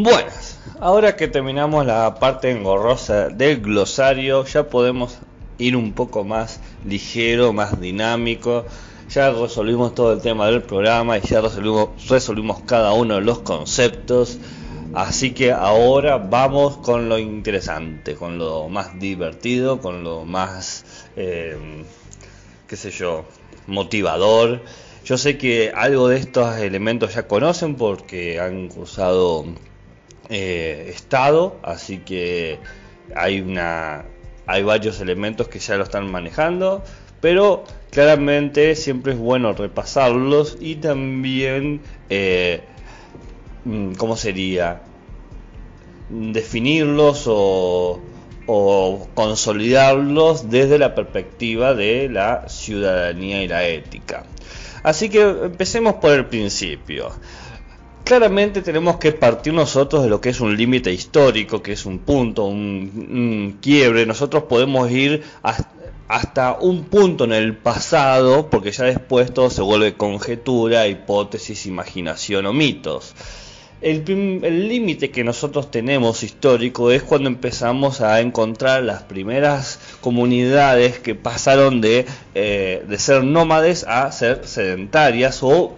Buenas, ahora que terminamos la parte engorrosa del glosario, ya podemos ir un poco más ligero, más dinámico. Ya resolvimos todo el tema del programa y ya resolvimos, resolvimos cada uno de los conceptos. Así que ahora vamos con lo interesante, con lo más divertido, con lo más, eh, qué sé yo, motivador. Yo sé que algo de estos elementos ya conocen porque han cursado eh, estado, así que hay una hay varios elementos que ya lo están manejando, pero claramente siempre es bueno repasarlos y también eh, mm, ¿cómo sería? definirlos o, o consolidarlos desde la perspectiva de la ciudadanía y la ética. Así que empecemos por el principio claramente tenemos que partir nosotros de lo que es un límite histórico, que es un punto, un, quiebre. Nosotros podemos ir hasta un punto en el pasado, porque ya después todo se vuelve conjetura, hipótesis, imaginación o mitos. El límite que nosotros tenemos histórico es cuando empezamos a encontrar las primeras comunidades que pasaron de, eh, de ser nómades a ser sedentarias o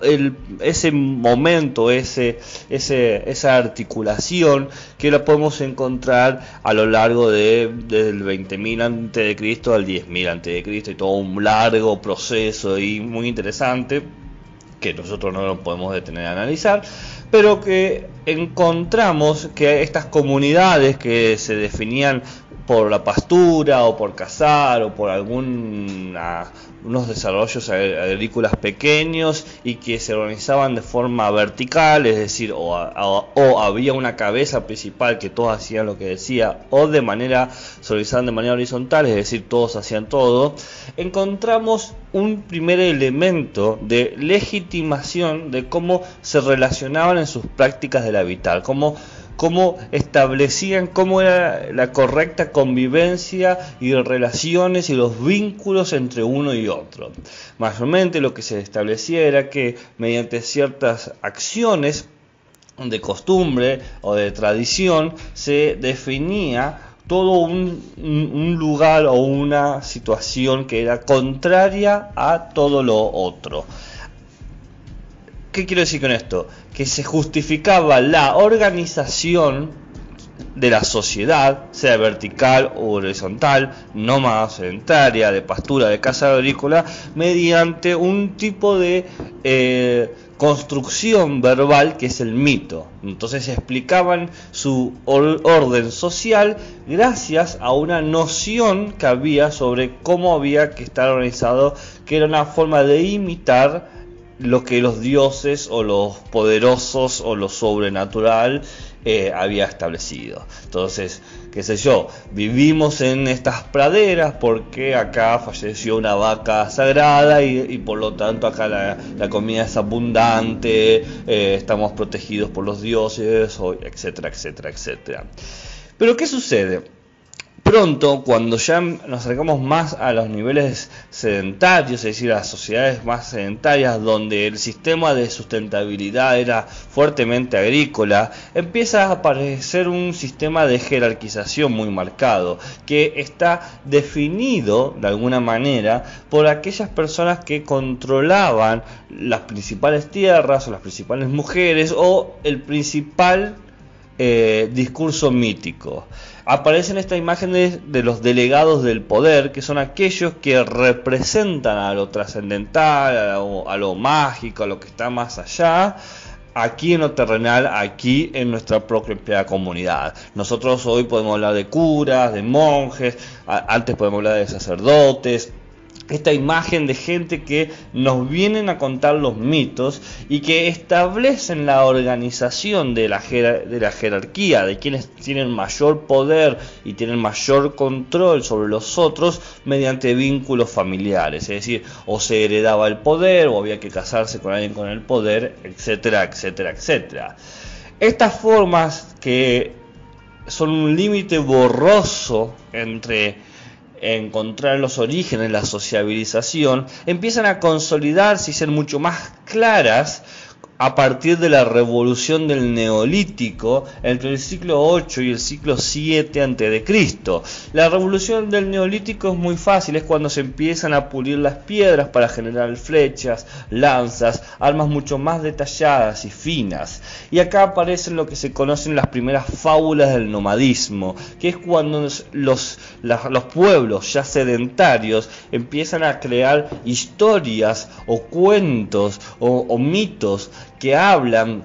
ese momento, ese, ese, esa articulación que la podemos encontrar a lo largo de, del 20.000 a.C. al 10.000 a.C. y todo un largo proceso y muy interesante que nosotros no lo podemos detener a analizar pero que encontramos que estas comunidades que se definían por la pastura o por cazar o por alguna unos desarrollos agrícolas pequeños y que se organizaban de forma vertical, es decir, o, había una cabeza principal que todos hacían lo que decía, o de manera, se organizaban de manera horizontal, es decir, todos hacían todo, encontramos un primer elemento de legitimación de cómo se relacionaban en sus prácticas del habitar, cómo cómo establecían cómo era la correcta convivencia y relaciones y los vínculos entre uno y otro. Mayormente lo que se establecía era que mediante ciertas acciones de costumbre o de tradición se definía todo un, un, lugar o una situación que era contraria a todo lo otro. ¿Qué quiero decir con esto? Que se justificaba la organización de la sociedad, sea vertical o horizontal, nómada sedentaria, de pastura, de casa agrícola, mediante un tipo de eh, construcción verbal que es el mito. Entonces explicaban su orden social gracias a una noción que había sobre cómo había que estar organizado, que era una forma de imitar lo que los dioses o los poderosos o lo sobrenatural eh, había establecido. Entonces, qué sé yo, vivimos en estas praderas porque acá falleció una vaca sagrada y, por lo tanto acá la, comida es abundante, eh, estamos protegidos por los dioses, etcétera, etcétera, etcétera. Pero ¿qué sucede? Pronto, cuando ya nos acercamos más a los niveles sedentarios, es decir, a las sociedades más sedentarias, donde el sistema de sustentabilidad era fuertemente agrícola, empieza a aparecer un sistema de jerarquización muy marcado, que está definido de alguna manera por aquellas personas que controlaban las principales tierras o las principales mujeres o el principal eh, discurso mítico aparecen estas imágenes de los delegados del poder, que son aquellos que representan a lo trascendental, a lo, mágico, a lo que está más allá, aquí en lo terrenal, aquí en nuestra propia comunidad. Nosotros hoy podemos hablar de curas, de monjes, antes podemos hablar de sacerdotes, esta imagen de gente que nos vienen a contar los mitos y que establecen la organización de la, de la jerarquía, de quienes tienen mayor poder y tienen mayor control sobre los otros mediante vínculos familiares, es decir, o se heredaba el poder o había que casarse con alguien con el poder, etcétera, etcétera, etcétera. Estas formas que son un límite borroso entre encontrar los orígenes de la sociabilización, empiezan a consolidarse y ser mucho más claras a partir de la revolución del neolítico entre el siglo 8 y el siglo 7 a.C. La revolución del neolítico es muy fácil, es cuando se empiezan a pulir las piedras para generar flechas, lanzas, armas mucho más detalladas y finas. Y acá aparecen lo que se conocen las primeras fábulas del nomadismo, que es cuando los, los pueblos ya sedentarios empiezan a crear historias o cuentos o mitos que hablan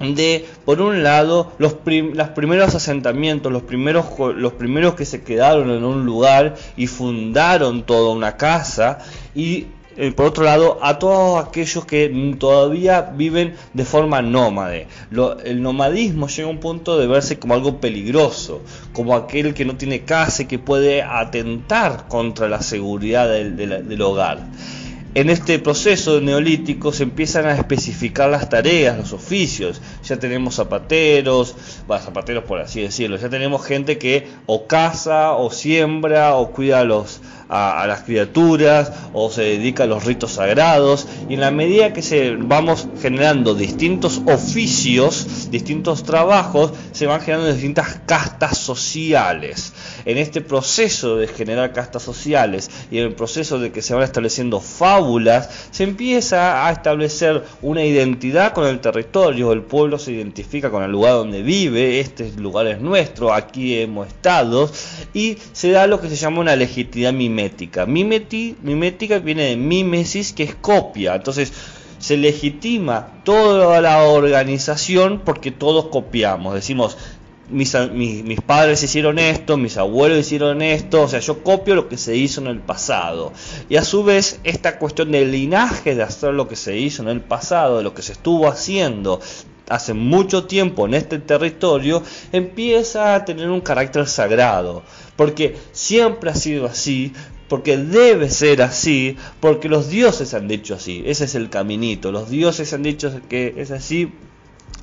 de, por un lado, los, primeros asentamientos, los primeros, los primeros que se quedaron en un lugar y fundaron toda una casa, y eh, por otro lado, a todos aquellos que todavía viven de forma nómade. el nomadismo llega a un punto de verse como algo peligroso, como aquel que no tiene casa y que puede atentar contra la seguridad del hogar. En este proceso neolítico se empiezan a especificar las tareas, los oficios. Ya tenemos zapateros, bueno, zapateros por así decirlo. Ya tenemos gente que o caza, o siembra, o cuida los, a, las criaturas o se dedica a los ritos sagrados y en la medida que se vamos generando distintos oficios, distintos trabajos, se van generando distintas castas sociales. En este proceso de generar castas sociales y en el proceso de que se van estableciendo fábulas, se empieza a establecer una identidad con el territorio, el pueblo se identifica con el lugar donde vive, este lugar es nuestro, aquí hemos estado y se da lo que se llama una legitimidad mimética. mimética viene de mimesis, que es copia. Entonces, se legitima toda la organización porque todos copiamos. Decimos, mis, mis, padres hicieron esto, mis abuelos hicieron esto, o sea, yo copio lo que se hizo en el pasado. Y a su vez, esta cuestión del linaje de hacer lo que se hizo en el pasado, de lo que se estuvo haciendo hace mucho tiempo en este territorio, empieza a tener un carácter sagrado porque siempre ha sido así, porque debe ser así, porque los dioses han dicho así, ese es el caminito, los dioses han dicho que es así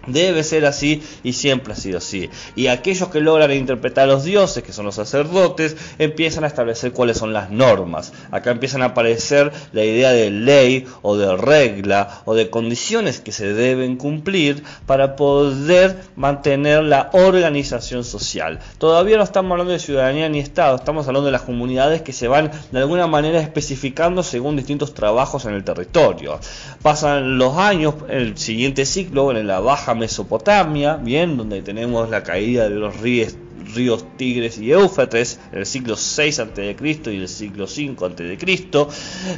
Debe ser así y siempre ha sido así. Y aquellos que logran interpretar a los dioses, que son los sacerdotes, empiezan a establecer cuáles son las normas. Acá empiezan a aparecer la idea de ley o de regla o de condiciones que se deben cumplir para poder mantener la organización social. Todavía no estamos hablando de ciudadanía ni Estado, estamos hablando de las comunidades que se van de alguna manera especificando según distintos trabajos en el territorio. Pasan los años, el siguiente ciclo, en la baja Mesopotamia, bien, donde tenemos la caída de los ríos, Tigres y Éufrates en el siglo 6 a.C. y el siglo 5 a.C.,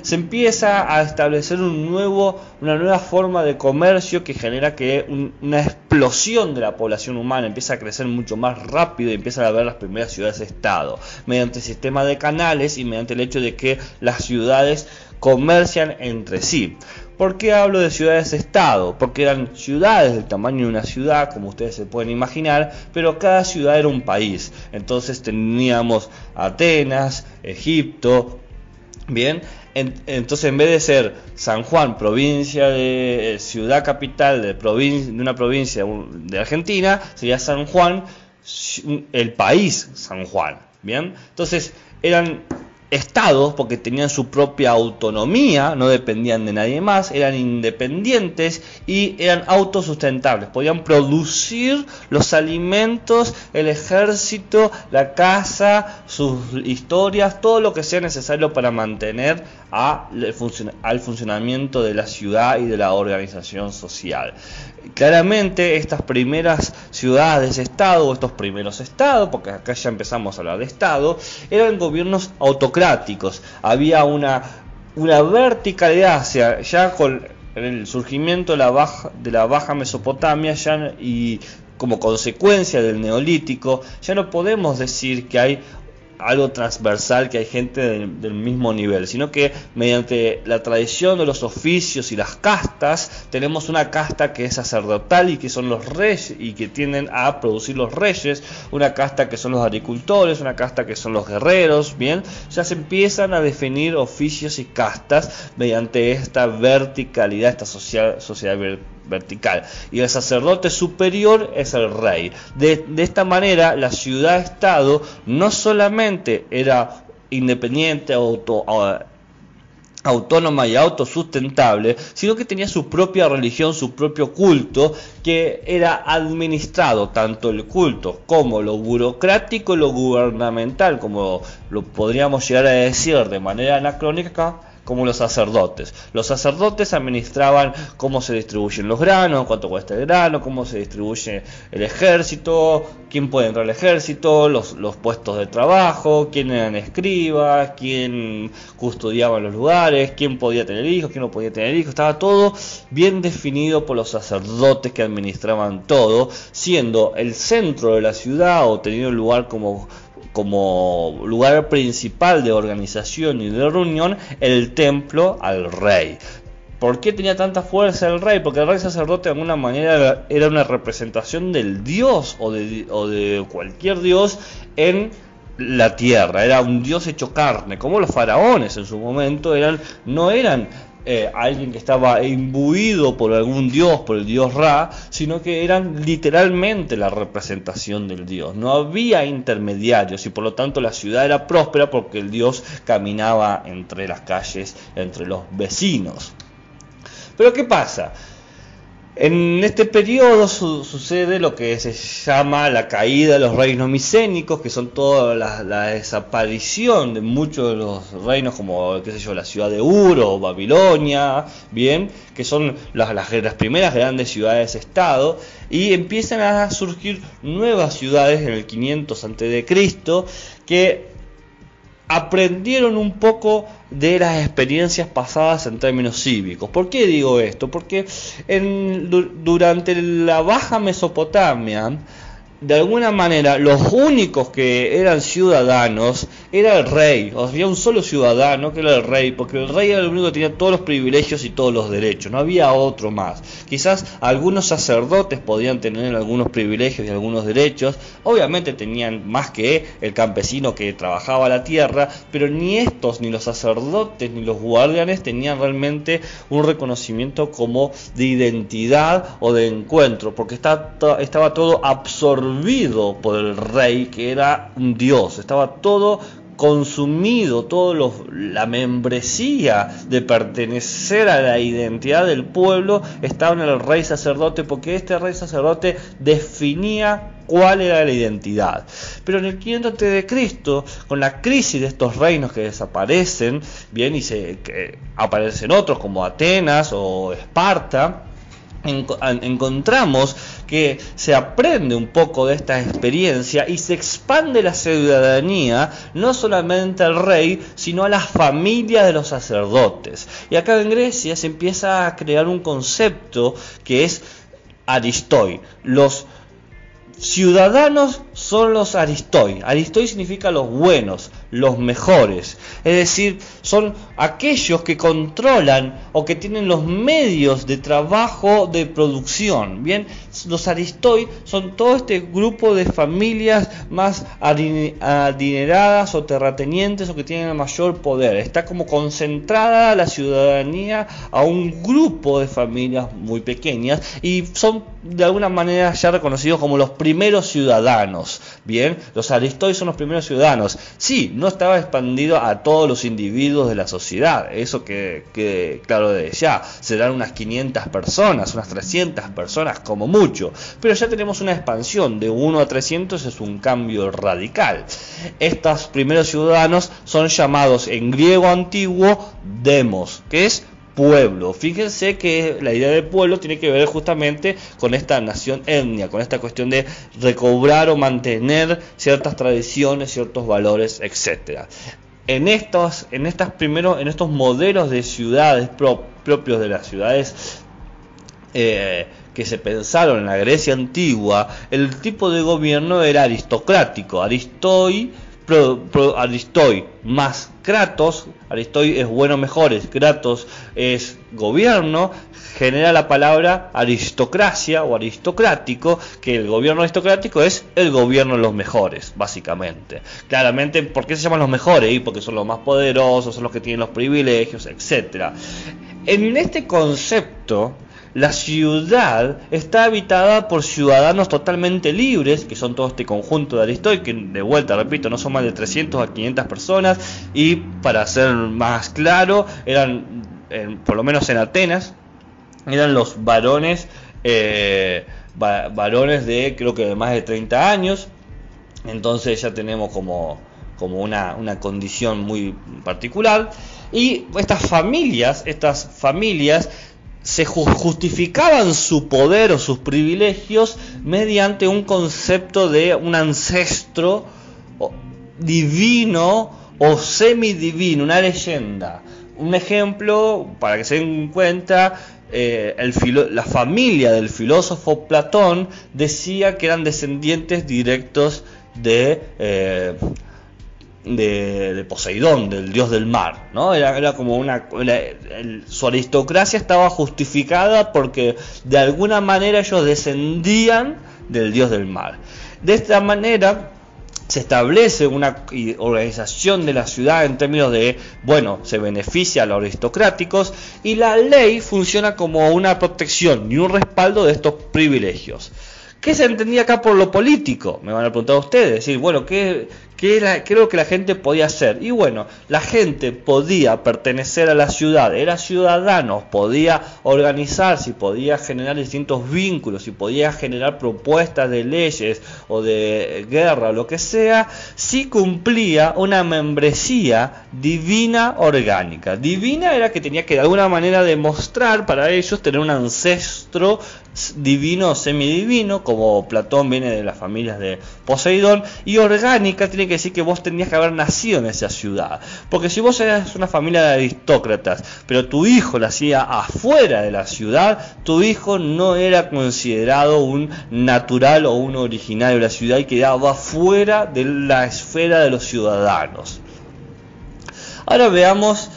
se empieza a establecer un nuevo, una nueva forma de comercio que genera que una explosión de la población humana empieza a crecer mucho más rápido y empiezan a ver las primeras ciudades-estado, mediante el sistema de canales y mediante el hecho de que las ciudades comercian entre sí. ¿Por qué hablo de ciudades-estado? Porque eran ciudades del tamaño de una ciudad, como ustedes se pueden imaginar, pero cada ciudad era un país. Entonces teníamos Atenas, Egipto, bien. entonces en vez de ser San Juan, provincia de eh, ciudad capital de, de una provincia de Argentina, sería San Juan, el país San Juan. Bien, entonces eran estados, porque tenían su propia autonomía, no dependían de nadie más, eran independientes y eran autosustentables, podían producir los alimentos, el ejército, la casa, sus historias, todo lo que sea necesario para mantener al funcionamiento de la ciudad y de la organización social. Claramente estas primeras ciudades, estado, estos primeros estados, porque acá ya empezamos a hablar de estado, eran gobiernos autocráticos. Había una, una verticalidad hacia, ya con el surgimiento de la baja, de la baja Mesopotamia ya, y como consecuencia del neolítico, ya no podemos decir que hay algo transversal que hay gente del, mismo nivel, sino que mediante la tradición de los oficios y las castas, tenemos una casta que es sacerdotal y que son los reyes y que tienden a producir los reyes, una casta que son los agricultores, una casta que son los guerreros, bien, ya se empiezan a definir oficios y castas mediante esta verticalidad, esta social, sociedad vertical. Y el sacerdote superior es el rey. De, esta manera, la ciudad-estado no solamente era independiente, auto, autónoma y autosustentable, sino que tenía su propia religión, su propio culto, que era administrado tanto el culto como lo burocrático lo gubernamental, como lo podríamos llegar a decir de manera anacrónica, como los sacerdotes. Los sacerdotes administraban cómo se distribuyen los granos, cuánto cuesta el grano, cómo se distribuye el ejército, quién puede entrar al ejército, los, los puestos de trabajo, quién eran escribas, quién custodiaba los lugares, quién podía tener hijos, quién no podía tener hijos. Estaba todo bien definido por los sacerdotes que administraban todo, siendo el centro de la ciudad o teniendo un lugar como como lugar principal de organización y de reunión el templo al rey. ¿Por qué tenía tanta fuerza el rey? Porque el rey sacerdote de alguna manera era una representación del dios o de, cualquier dios en la tierra, era un dios hecho carne, como los faraones en su momento eran, no eran eh, alguien que estaba imbuido por algún dios, por el dios Ra, sino que eran literalmente la representación del dios. No había intermediarios y por lo tanto la ciudad era próspera porque el dios caminaba entre las calles, entre los vecinos. Pero ¿qué pasa? En este periodo sucede lo que se llama la caída de los reinos micénicos, que son toda la, desaparición de muchos de los reinos, como qué sé yo, la ciudad de Uro Babilonia, bien, que son las, las, las primeras grandes ciudades-estado, y empiezan a surgir nuevas ciudades en el 500 a.C. que aprendieron un poco de las experiencias pasadas en términos cívicos. ¿Por qué digo esto? Porque en, durante la Baja Mesopotamia, de alguna manera los únicos que eran ciudadanos era el rey, o había un solo ciudadano que era el rey, porque el rey era el único que tenía todos los privilegios y todos los derechos, no había otro más. Quizás algunos sacerdotes podían tener algunos privilegios y algunos derechos, obviamente tenían más que el campesino que trabajaba la tierra, pero ni estos, ni los sacerdotes, ni los guardianes tenían realmente un reconocimiento como de identidad o de encuentro, porque estaba todo absorbido por el rey, que era un dios, estaba todo consumido, toda la membresía de pertenecer a la identidad del pueblo estaba en el rey sacerdote, porque este rey sacerdote definía cuál era la identidad. Pero en el 500 de Cristo, con la crisis de estos reinos que desaparecen, bien, y se aparecen otros como Atenas o Esparta, encontramos que se aprende un poco de esta experiencia y se expande la ciudadanía no solamente al rey, sino a las familias de los sacerdotes. Y acá en Grecia se empieza a crear un concepto que es aristoi. Los ciudadanos son los aristoi. Aristoi significa los buenos, los mejores. Es decir, son aquellos que controlan o que tienen los medios de trabajo de producción. Bien, los aristoi son todo este grupo de familias más adineradas o terratenientes o que tienen mayor poder. Está como concentrada la ciudadanía a un grupo de familias muy pequeñas y son de alguna manera ya reconocidos como los primeros ciudadanos. Bien, los aristoi son los primeros ciudadanos. Sí, no estaba expandido a todos los individuos de la sociedad. Eso que, que claro de ya, serán unas 500 personas, unas 300 personas como mucho. Pero ya tenemos una expansión de 1 a 300, es un cambio radical. Estos primeros ciudadanos son llamados en griego antiguo demos, que es pueblo. Fíjense que la idea de pueblo tiene que ver justamente con esta nación etnia, con esta cuestión de recobrar o mantener ciertas tradiciones, ciertos valores, etcétera. En estos, en en estos modelos de ciudades propios de las ciudades eh, que se pensaron en la Grecia antigua, el tipo de gobierno era aristocrático, aristoi Aristoi más Kratos, Aristoi es bueno mejores, Kratos es gobierno, genera la palabra aristocracia o aristocrático, que el gobierno aristocrático es el gobierno de los mejores, básicamente. Claramente, ¿por qué se llaman los mejores? Y porque son los más poderosos, son los que tienen los privilegios, etc. En este concepto, la ciudad está habitada por ciudadanos totalmente libres, que son todo este conjunto de Aristóteles, que de vuelta, repito, no son más de 300 a 500 personas, y para ser más claro, eran, por lo menos en Atenas, eran los varones, eh, varones de creo que de más de 30 años, entonces ya tenemos como, como una, una condición muy particular. Y estas familias, estas familias se justificaban su poder o sus privilegios mediante un concepto de un ancestro divino o semidivino, una leyenda. Un ejemplo, para que se den cuenta, eh, la familia del filósofo Platón decía que eran descendientes directos de, eh, de, Poseidón, del dios del mar, ¿no? Era, como una... su aristocracia estaba justificada porque de alguna manera ellos descendían del dios del mar. De esta manera se establece una organización de la ciudad en términos de, bueno, se beneficia a los aristocráticos y la ley funciona como una protección y un respaldo de estos privilegios. ¿Qué se entendía acá por lo político? Me van a preguntar ustedes. Decir, bueno, ¿qué, qué era, lo que la gente podía hacer? Y bueno, la gente podía pertenecer a la ciudad, era ciudadanos, podía organizarse, podía generar distintos vínculos y podía generar propuestas de leyes o de guerra o lo que sea, si cumplía una membresía divina orgánica. Divina era que tenía que de alguna manera demostrar para ellos tener un ancestro divino o semidivino, como Platón viene de las familias de Poseidón, y orgánica tiene que decir que vos tenías que haber nacido en esa ciudad. Porque si vos eras una familia de aristócratas, pero tu hijo nacía afuera de la ciudad, tu hijo no era considerado un natural o un originario de la ciudad y quedaba fuera de la esfera de los ciudadanos. Ahora veamos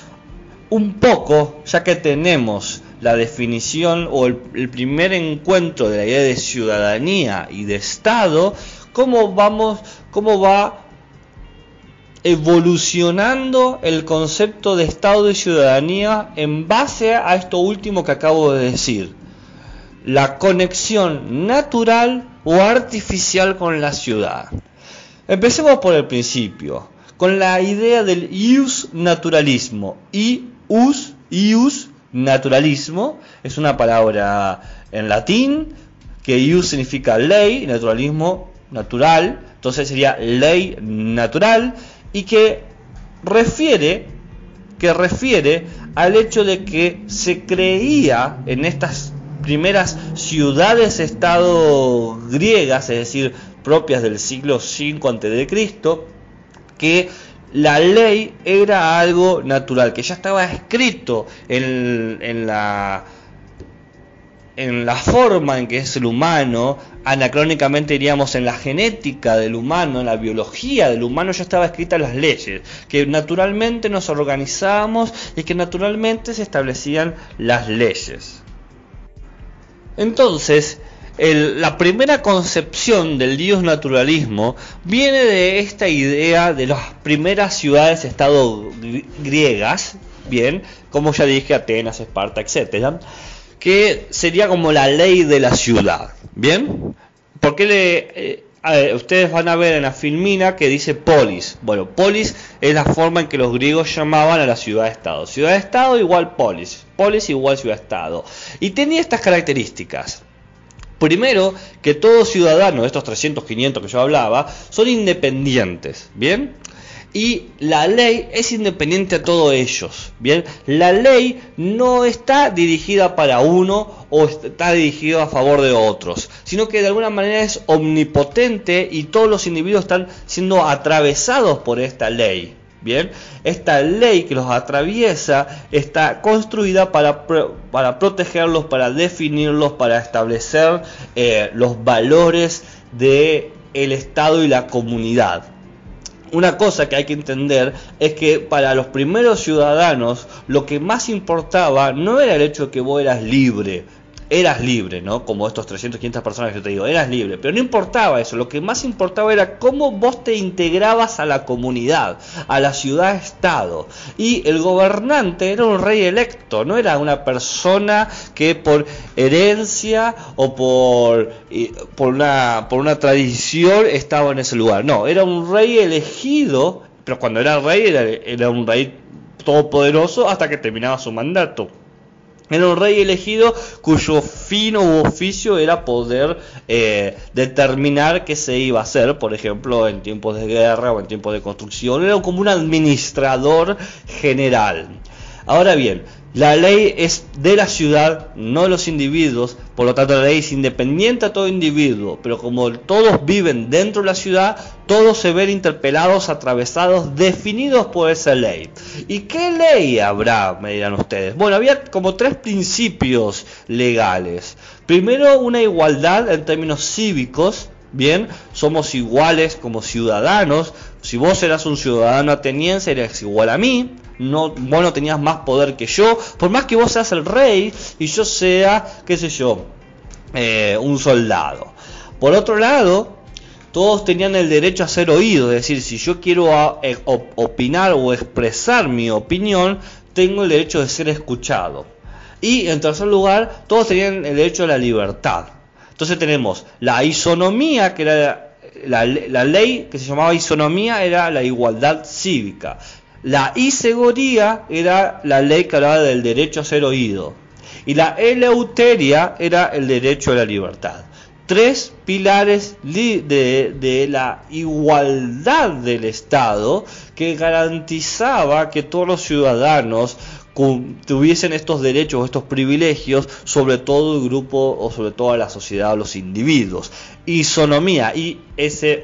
un poco, ya que tenemos la definición o el, primer encuentro de la idea de ciudadanía y de Estado, cómo vamos, cómo va evolucionando el concepto de Estado y ciudadanía en base a esto último que acabo de decir, la conexión natural o artificial con la ciudad. Empecemos por el principio, con la idea del ius naturalismo, ius, ius naturalismo es una palabra en latín que ius significa ley, naturalismo natural, entonces sería ley natural y que refiere que refiere al hecho de que se creía en estas primeras ciudades-estado griegas, es decir, propias del siglo V a.C., que la ley era algo natural, que ya estaba escrito en, en, la en la forma en que es el humano, anacrónicamente diríamos en la genética del humano, en la biología del humano ya estaba escrita las leyes, que naturalmente nos organizábamos y que naturalmente se establecían las leyes. Entonces, la primera concepción del dios naturalismo viene de esta idea de las primeras ciudades-estado griegas, bien, como ya dije, Atenas, Esparta, etcétera, que sería como la ley de la ciudad, bien, porque le, eh, ustedes van a ver en la filmina que dice polis. Bueno, polis es la forma en que los griegos llamaban a la ciudad-estado. Ciudad-estado igual polis, polis igual ciudad-estado. Y tenía estas características. Primero, que todos ciudadanos, estos 300, 500 que yo hablaba, son independientes, ¿bien? Y la ley es independiente a todos ellos, ¿bien? La ley no está dirigida para uno o está dirigida a favor de otros, sino que de alguna manera es omnipotente y todos los individuos están siendo atravesados por esta ley, Bien, esta ley que los atraviesa está construida para, para protegerlos, para definirlos, para establecer eh, los valores del el Estado y la comunidad. Una cosa que hay que entender es que para los primeros ciudadanos lo que más importaba no era el hecho de que vos eras libre, eras libre, ¿no? Como estos 300, 500 personas que yo te digo, eras libre. Pero no importaba eso, lo que más importaba era cómo vos te integrabas a la comunidad, a la ciudad-estado. Y el gobernante era un rey electo, no era una persona que por herencia o por, por, una, por una tradición estaba en ese lugar. No, era un rey elegido, pero cuando era rey era, era un rey todopoderoso hasta que terminaba su mandato. Era un rey elegido cuyo fin u oficio era poder eh, determinar qué se iba a hacer, por ejemplo, en tiempos de guerra o en tiempos de construcción. Era como un administrador general. Ahora bien, la ley es de la ciudad, no de los individuos, por lo tanto la ley es independiente a todo individuo, pero como todos viven dentro de la ciudad, todos se ven interpelados, atravesados, definidos por esa ley. ¿Y qué ley habrá? Me dirán ustedes. Bueno, había como tres principios legales. Primero, una igualdad en términos cívicos, Bien, somos iguales como ciudadanos. Si vos eras un ciudadano ateniense, eres igual a mí no, vos no tenías más poder que yo, por más que vos seas el rey y yo sea, qué sé yo, eh, un soldado. Por otro lado, todos tenían el derecho a ser oídos, es decir, si yo quiero ah, eh, opinar o expresar mi opinión, tengo el derecho de ser escuchado. Y en tercer lugar, todos tenían el derecho a la libertad. Entonces tenemos la isonomía, que era la, ley que se llamaba isonomía, era la igualdad cívica. La isegoría era la ley que hablaba del derecho a ser oído. Y la eleuteria era el derecho a la libertad. Tres pilares de la igualdad del Estado que garantizaba que todos los ciudadanos tuviesen estos derechos, estos privilegios sobre todo el grupo o sobre toda la sociedad o los individuos. Isonomía, I-S-O-N-O-M-I-A,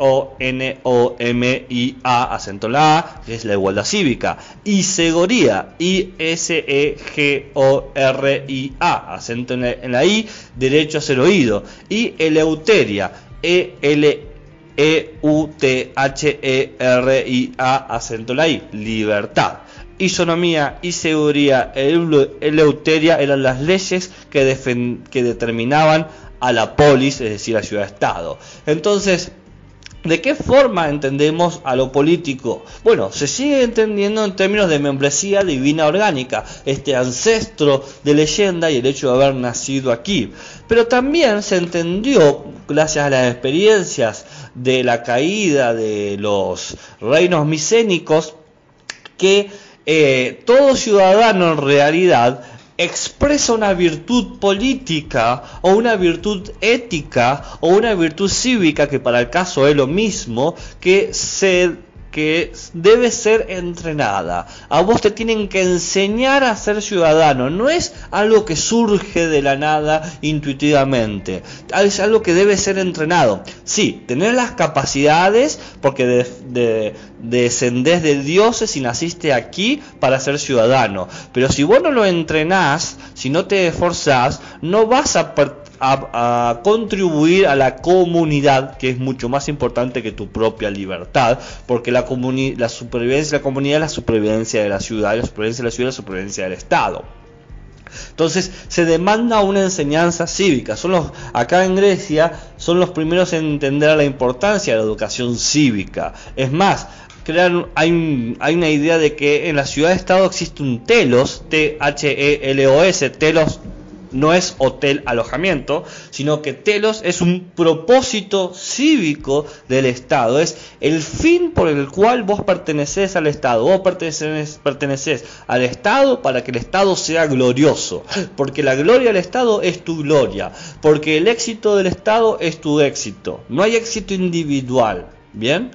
acento la A, es la igualdad cívica. Isegoría, I-S-E-G-O-R-I-A, acento en la, I, derecho a ser oído. Y eleuteria, E-L E-U-T-H-E-R-I-A, acento en la I, libertad isonomía y seguridad eleuteria eran las leyes que, que determinaban a la polis, es decir, a la ciudad-estado. Entonces, ¿De qué forma entendemos a lo político? Bueno, se sigue entendiendo en términos de membresía divina orgánica, este ancestro de leyenda y el hecho de haber nacido aquí. Pero también se entendió, gracias a las experiencias de la caída de los reinos micénicos, que eh, todo ciudadano en realidad expresa una virtud política o una virtud ética o una virtud cívica que para el caso es lo mismo que se que debe ser entrenada. A vos te tienen que enseñar a ser ciudadano. No es algo que surge de la nada intuitivamente. Es algo que debe ser entrenado. Sí, tener las capacidades porque de, descendés de dioses y naciste aquí para ser ciudadano. Pero si vos no lo entrenás, si no te esforzás, no vas a a, contribuir a la comunidad, que es mucho más importante que tu propia libertad, porque la, la supervivencia de la comunidad es la supervivencia de la ciudad, la supervivencia de la ciudad es la supervivencia del Estado. Entonces se demanda una enseñanza cívica. Son los, acá en Grecia son los primeros en entender la importancia de la educación cívica. Es más, crear, hay, hay una idea de que en la ciudad-estado existe un telos, T-H-E-L-O-S, telos no es hotel alojamiento, sino que telos es un propósito cívico del Estado, es el fin por el cual vos perteneces al Estado, vos perteneces, perteneces al Estado para que el Estado sea glorioso, porque la gloria del Estado es tu gloria, porque el éxito del Estado es tu éxito, no hay éxito individual, ¿bien?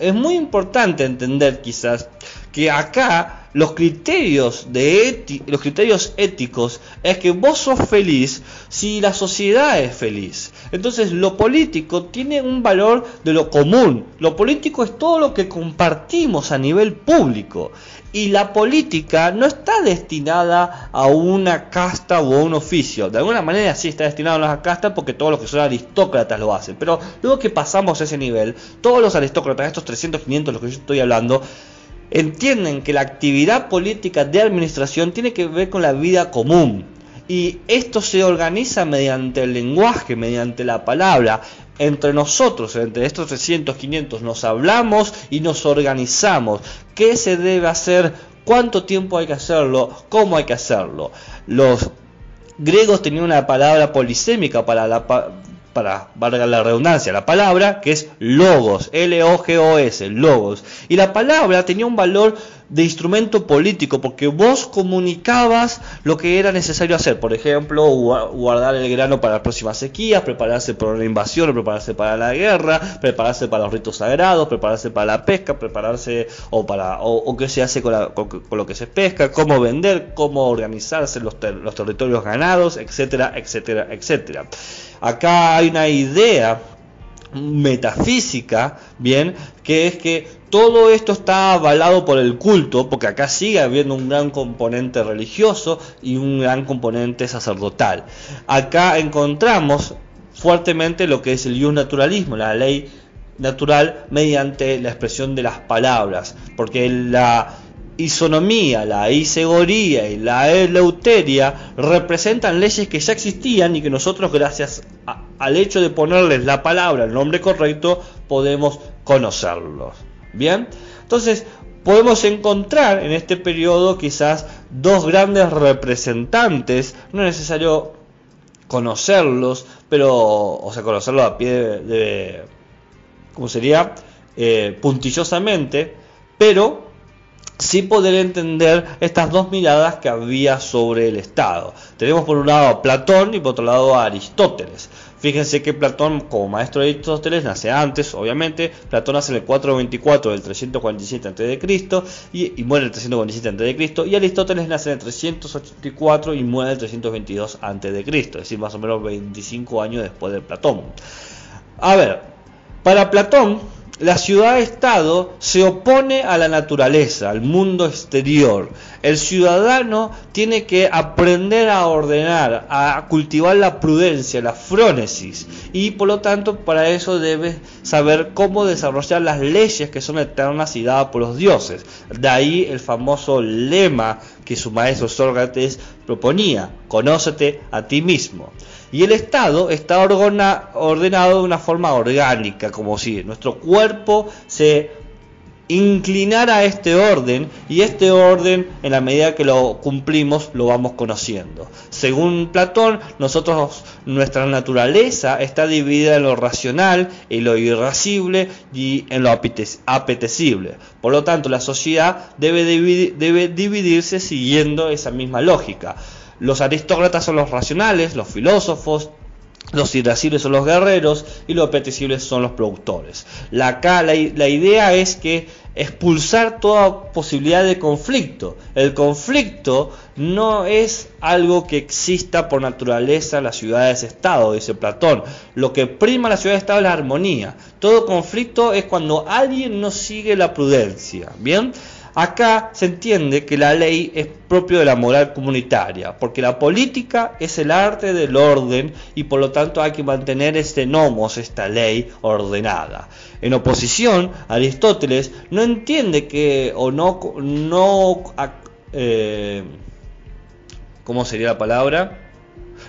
Es muy importante entender quizás que acá los criterios de los criterios éticos es que vos sos feliz si la sociedad es feliz. Entonces lo político tiene un valor de lo común. Lo político es todo lo que compartimos a nivel público. Y la política no está destinada a una casta o a un oficio. De alguna manera sí está destinada a una casta porque todos los que son aristócratas lo hacen. Pero luego que pasamos a ese nivel, todos los aristócratas, estos 300, 500 los que yo estoy hablando, entienden que la actividad política de administración tiene que ver con la vida común Y esto se organiza mediante el lenguaje, mediante la palabra. Entre nosotros, entre estos 300, 500, nos hablamos y nos organizamos. ¿Qué se debe hacer? ¿Cuánto tiempo hay que hacerlo? ¿Cómo hay que hacerlo? Los griegos tenían una palabra polisémica para la, para valga la redundancia, la palabra que es logos, L-O-G-O-S, logos. Y la palabra tenía un valor de instrumento político porque vos comunicabas lo que era necesario hacer. Por ejemplo, guardar el grano para las próximas sequías, prepararse para una invasión, prepararse para la guerra, prepararse para los ritos sagrados, prepararse para la pesca, prepararse o para o, qué se hace con, lo que se pesca, cómo vender, cómo organizarse los, los territorios ganados, etcétera, etcétera, etcétera. Acá hay una idea metafísica, bien, que es que todo esto está avalado por el culto, porque acá sigue habiendo un gran componente religioso y un gran componente sacerdotal. Acá encontramos fuertemente lo que es el naturalismo, la ley natural mediante la expresión de las palabras, porque la isonomía, la isegoría y la eleuteria representan leyes que ya existían y que nosotros gracias al hecho de ponerles la palabra, el nombre correcto, podemos conocerlos. Bien, entonces podemos encontrar en este periodo quizás dos grandes representantes, no es necesario conocerlos, pero, o sea, conocerlos a pie de, ¿cómo sería? Eh, puntillosamente, pero sí poder entender estas dos miradas que había sobre el Estado. Tenemos por un lado a Platón y por otro lado a Aristóteles. Fíjense que Platón, como maestro de Aristóteles, nace antes, obviamente. Platón nace en el 424 del 347 a.C. Y, y muere en el 347 a.C. Y Aristóteles nace en el 384 y muere en el 322 a.C. Es decir, más o menos 25 años después de Platón. A ver, para Platón, la ciudad-estado se opone a la naturaleza, al mundo exterior. El ciudadano tiene que aprender a ordenar, a cultivar la prudencia, la frónesis, y por lo tanto para eso debe saber cómo desarrollar las leyes que son eternas y dadas por los dioses. De ahí el famoso lema que su maestro Sócrates proponía, conócete a ti mismo. Y el Estado está ordenado de una forma orgánica, como si nuestro cuerpo se inclinara a este orden y este orden en la medida que lo cumplimos lo vamos conociendo. Según Platón, nosotros nuestra naturaleza está dividida en lo racional, en lo irascible y en lo apetecible. Por lo tanto, la sociedad debe, debe dividirse siguiendo esa misma lógica. Los aristócratas son los racionales, los filósofos, los irascibles son los guerreros y los apetecibles son los productores. La, la, idea es que expulsar toda posibilidad de conflicto. El conflicto no es algo que exista por naturaleza en las ciudades-estado, dice Platón. Lo que prima la ciudad-estado es la armonía. Todo conflicto es cuando alguien no sigue la prudencia. ¿Bien? Acá se entiende que la ley es propio de la moral comunitaria, porque la política es el arte del orden y por lo tanto hay que mantener este nomos, esta ley ordenada. En oposición, Aristóteles no entiende que o no, no eh, ¿cómo sería la palabra?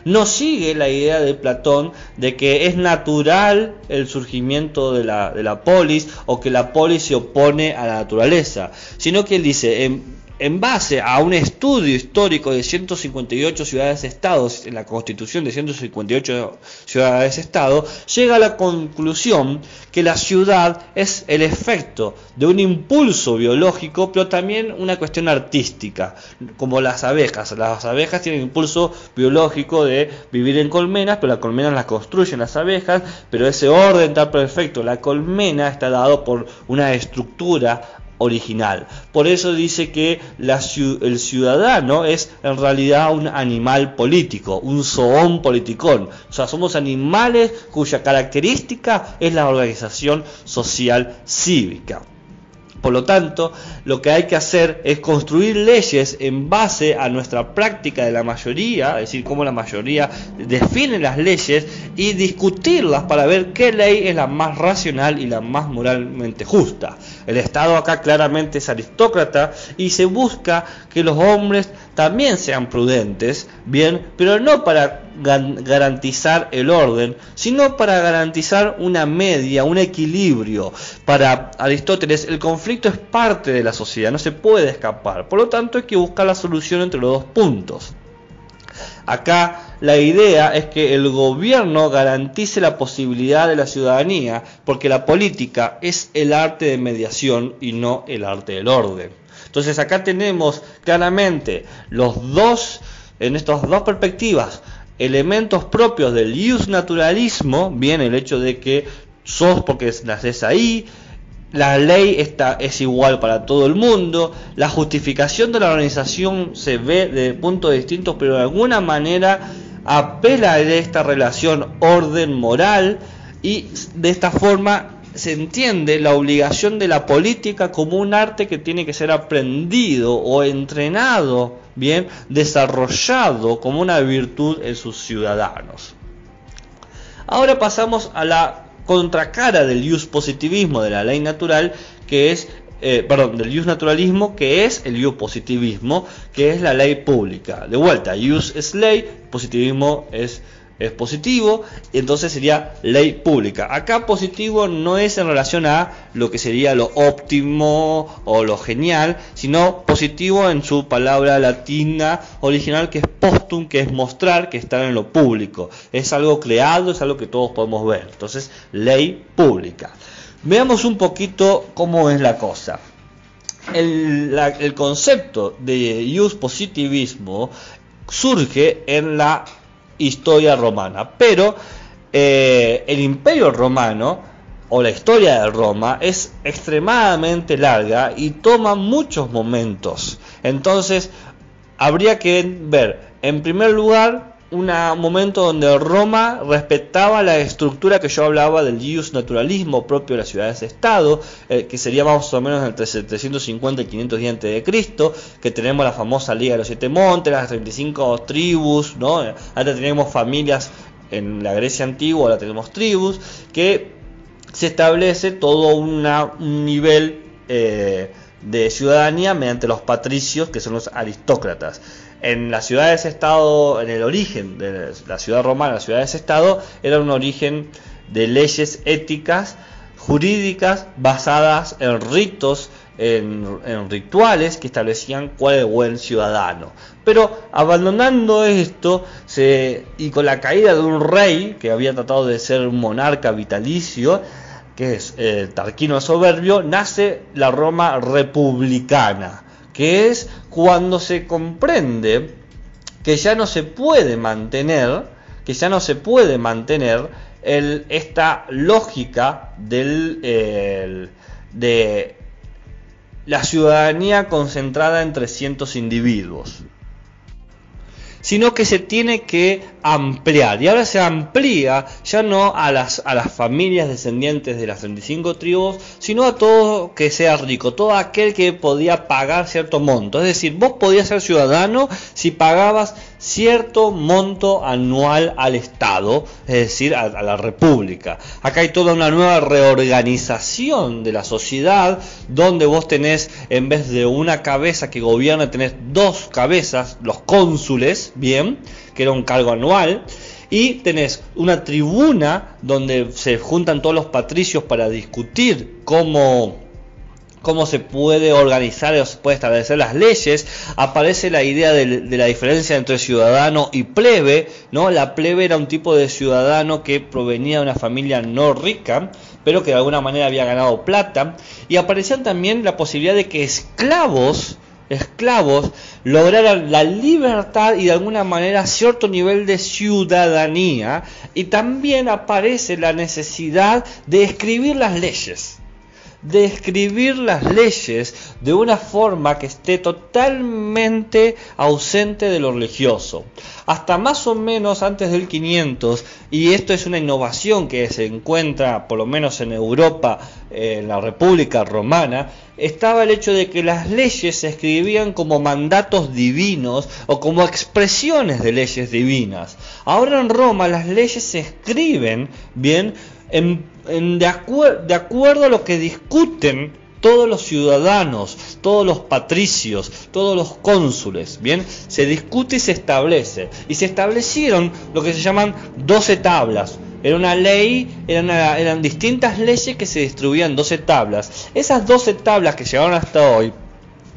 No sigue la idea de Platón de que es natural el surgimiento de la, de la polis o que la polis se opone a la naturaleza, sino que él dice, en, en base a un estudio histórico de 158 ciudades-estados, en la constitución de 158 ciudades-estado, llega a la conclusión que la ciudad es el efecto de un impulso biológico, pero también una cuestión artística, como las abejas. Las abejas tienen impulso biológico de vivir en colmenas, pero las colmenas las construyen las abejas, pero ese orden está perfecto. La colmena está dado por una estructura original. Por eso dice que el ciudadano es en realidad un animal político, un zoón politicón. O sea, somos animales cuya característica es la organización social cívica. Por lo tanto, lo que hay que hacer es construir leyes en base a nuestra práctica de la mayoría, es decir, cómo la mayoría define las leyes y discutirlas para ver qué ley es la más racional y la más moralmente justa. El Estado acá claramente es aristócrata y se busca que los hombres también sean prudentes, bien, pero no para garantizar el orden, sino para garantizar una media, un equilibrio. Para Aristóteles el conflicto es parte de la sociedad, no se puede escapar. Por lo tanto hay que buscar la solución entre los dos puntos. Acá la idea es que el gobierno garantice la posibilidad de la ciudadanía, porque la política es el arte de mediación y no el arte del orden. Entonces acá tenemos claramente los dos, en estas dos perspectivas, elementos propios del ius naturalismo, bien el hecho de que sos porque naces ahí, la ley está, es igual para todo el mundo, la justificación de la organización se ve de puntos distintos, pero de alguna manera apela a esta relación orden moral y de esta forma se entiende la obligación de la política como un arte que tiene que ser aprendido o entrenado, bien, desarrollado como una virtud en sus ciudadanos. Ahora pasamos a la contracara del use positivismo de la ley natural, que es, eh, perdón, del use naturalismo, que es el positivismo, que es la ley pública. De vuelta, use es ley, positivismo es es positivo, entonces sería ley pública. Acá positivo no es en relación a lo que sería lo óptimo o lo genial, sino positivo en su palabra latina original que es postum, que es mostrar que está en lo público. Es algo creado, es algo que todos podemos ver. Entonces, ley pública. Veamos un poquito cómo es la cosa. El, concepto de use positivismo surge en la historia romana. Pero eh, el imperio romano o la historia de Roma es extremadamente larga y toma muchos momentos. Entonces, habría que ver, en primer lugar, un momento donde Roma respetaba la estructura que yo hablaba del ius naturalismo propio de las ciudades-estado, eh, que sería más o menos entre 750 y 510 de Cristo, que tenemos la famosa Liga de los Siete Montes, las 35 tribus, ¿no? Ahora tenemos familias en la Grecia antigua, ahora tenemos tribus, que se establece todo un nivel eh, de ciudadanía mediante los patricios, que son los aristócratas en las ciudades-estado, en el origen de la ciudad romana, las ciudades-estado, era un origen de leyes éticas, jurídicas, basadas en ritos, en, rituales que establecían cuál es el buen ciudadano. Pero abandonando esto se, y con la caída de un rey que había tratado de ser un monarca vitalicio, que es eh, Tarquino Soberbio, nace la Roma republicana que es cuando se comprende que ya no se puede mantener, que ya no se puede mantener el, esta lógica del, de la ciudadanía concentrada en 300 individuos sino que se tiene que ampliar. Y ahora se amplía ya no a las, a las familias descendientes de las 35 tribus, sino a todo que sea rico, todo aquel que podía pagar cierto monto. Es decir, vos podías ser ciudadano si pagabas cierto monto anual al Estado, es decir, a, la República. Acá hay toda una nueva reorganización de la sociedad, donde vos tenés, en vez de una cabeza que gobierna, tenés dos cabezas, los cónsules, bien, que era un cargo anual, y tenés una tribuna donde se juntan todos los patricios para discutir cómo cómo se puede organizar o se puede establecer las leyes, aparece la idea de, la diferencia entre ciudadano y plebe, ¿no? La plebe era un tipo de ciudadano que provenía de una familia no rica, pero que de alguna manera había ganado plata, y aparecía también la posibilidad de que esclavos, esclavos, lograran la libertad y de alguna manera cierto nivel de ciudadanía, y también aparece la necesidad de escribir las leyes de escribir las leyes de una forma que esté totalmente ausente de lo religioso. Hasta más o menos antes del 500, y esto es una innovación que se encuentra por lo menos en Europa, en la República Romana, estaba el hecho de que las leyes se escribían como mandatos divinos o como expresiones de leyes divinas. Ahora en Roma las leyes se escriben bien de, de acuerdo a lo que discuten todos los ciudadanos, todos los patricios, todos los cónsules, ¿bien? Se discute y se establece. Y se establecieron lo que se llaman 12 tablas. Era una ley, eran, eran distintas leyes que se distribuían en 12 tablas. Esas 12 tablas que llegaron hasta hoy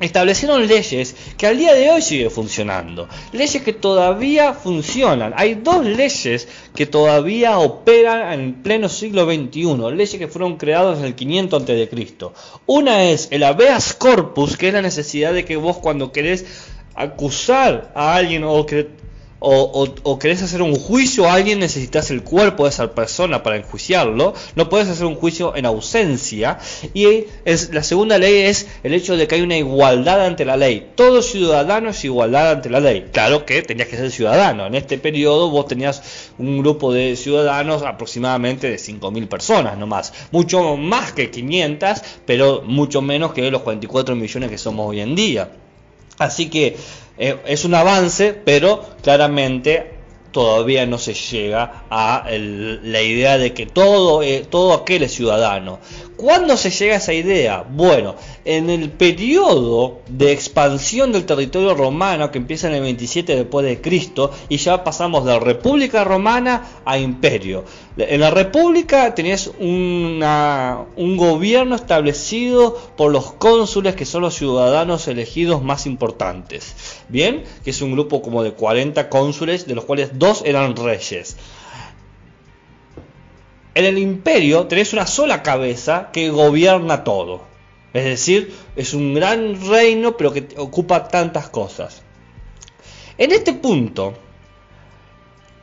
establecieron leyes que al día de hoy sigue funcionando, leyes que todavía funcionan. Hay dos leyes que todavía operan en pleno siglo XXI, leyes que fueron creadas en el 500 a.C. Una es el habeas corpus, que es la necesidad de que vos cuando querés acusar a alguien o que o, querés hacer un juicio a alguien, necesitas el cuerpo de esa persona para enjuiciarlo, no puedes hacer un juicio en ausencia. Y la segunda ley es el hecho de que hay una igualdad ante la ley. Todo ciudadano es igualdad ante la ley. Claro que tenías que ser ciudadano. En este periodo vos tenías un grupo de ciudadanos aproximadamente de 5.000 personas nomás. Mucho más que 500, pero mucho menos que los 44 millones que somos hoy en día. Así que eh, es un avance, pero claramente todavía no se llega a la idea de que todo, eh, todo aquel es ciudadano. ¿Cuándo se llega a esa idea? Bueno, en el periodo de expansión del territorio romano que empieza en el 27 después de Cristo y ya pasamos de República Romana a Imperio. En la República tenías una, un gobierno establecido por los cónsules que son los ciudadanos elegidos más importantes. Bien, que es un grupo como de 40 cónsules de los cuales dos eran reyes. En el imperio tenés una sola cabeza que gobierna todo. Es decir, es un gran reino pero que ocupa tantas cosas. En este punto,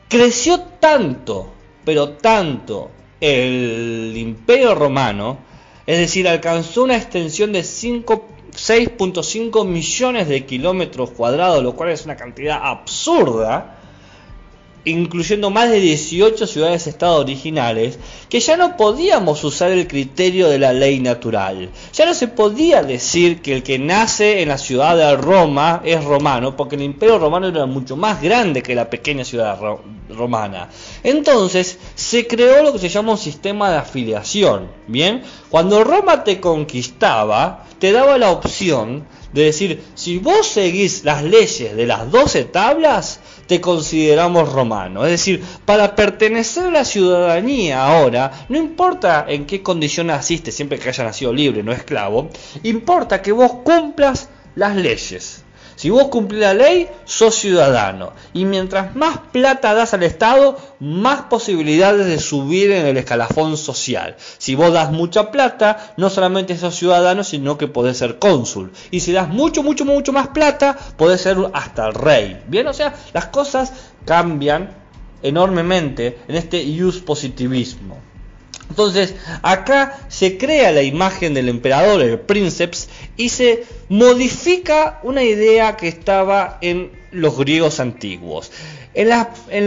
creció tanto, pero tanto, el imperio romano, es decir, alcanzó una extensión de 6.5 millones de kilómetros cuadrados, lo cual es una cantidad absurda, incluyendo más de 18 ciudades-estado originales, que ya no podíamos usar el criterio de la ley natural. Ya no se podía decir que el que nace en la ciudad de Roma es romano, porque el imperio romano era mucho más grande que la pequeña ciudad romana. Entonces se creó lo que se llama un sistema de afiliación. Bien, cuando Roma te conquistaba, te daba la opción de decir, si vos seguís las leyes de las 12 tablas, te consideramos romano. Es decir, para pertenecer a la ciudadanía ahora, no importa en qué condición naciste, siempre que haya nacido libre, no esclavo, importa que vos cumplas las leyes. Si vos cumplís la ley, sos ciudadano. Y mientras más plata das al Estado, más posibilidades de subir en el escalafón social. Si vos das mucha plata, no solamente sos ciudadano, sino que podés ser cónsul. Y si das mucho, mucho, mucho más plata, podés ser hasta el rey. Bien, o sea, las cosas cambian enormemente en este use positivismo. Entonces, acá se crea la imagen del emperador, el princeps, y se modifica una idea que estaba en los griegos antiguos. En,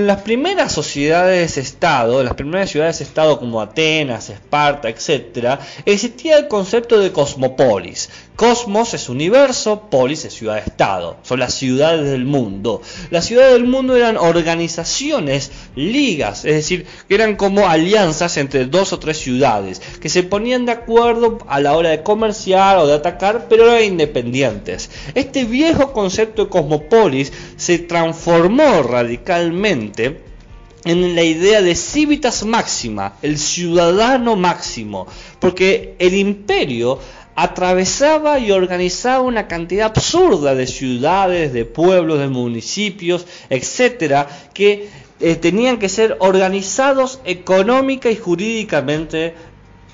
las primeras sociedades-estado, en las primeras ciudades-estado como Atenas, Esparta, etc., existía el concepto de cosmopolis. Cosmos es universo, polis es ciudad-estado, son las ciudades del mundo. Las ciudades del mundo eran organizaciones, ligas, es decir, eran como alianzas entre dos o tres ciudades, que se ponían de acuerdo a la hora de comerciar o de atacar, pero eran independientes. Este viejo concepto de cosmopolis se transformó radicalmente en la idea de civitas máxima, el ciudadano máximo, porque el imperio atravesaba y organizaba una cantidad absurda de ciudades, de pueblos, de municipios, etcétera, que eh, tenían que ser organizados económica y jurídicamente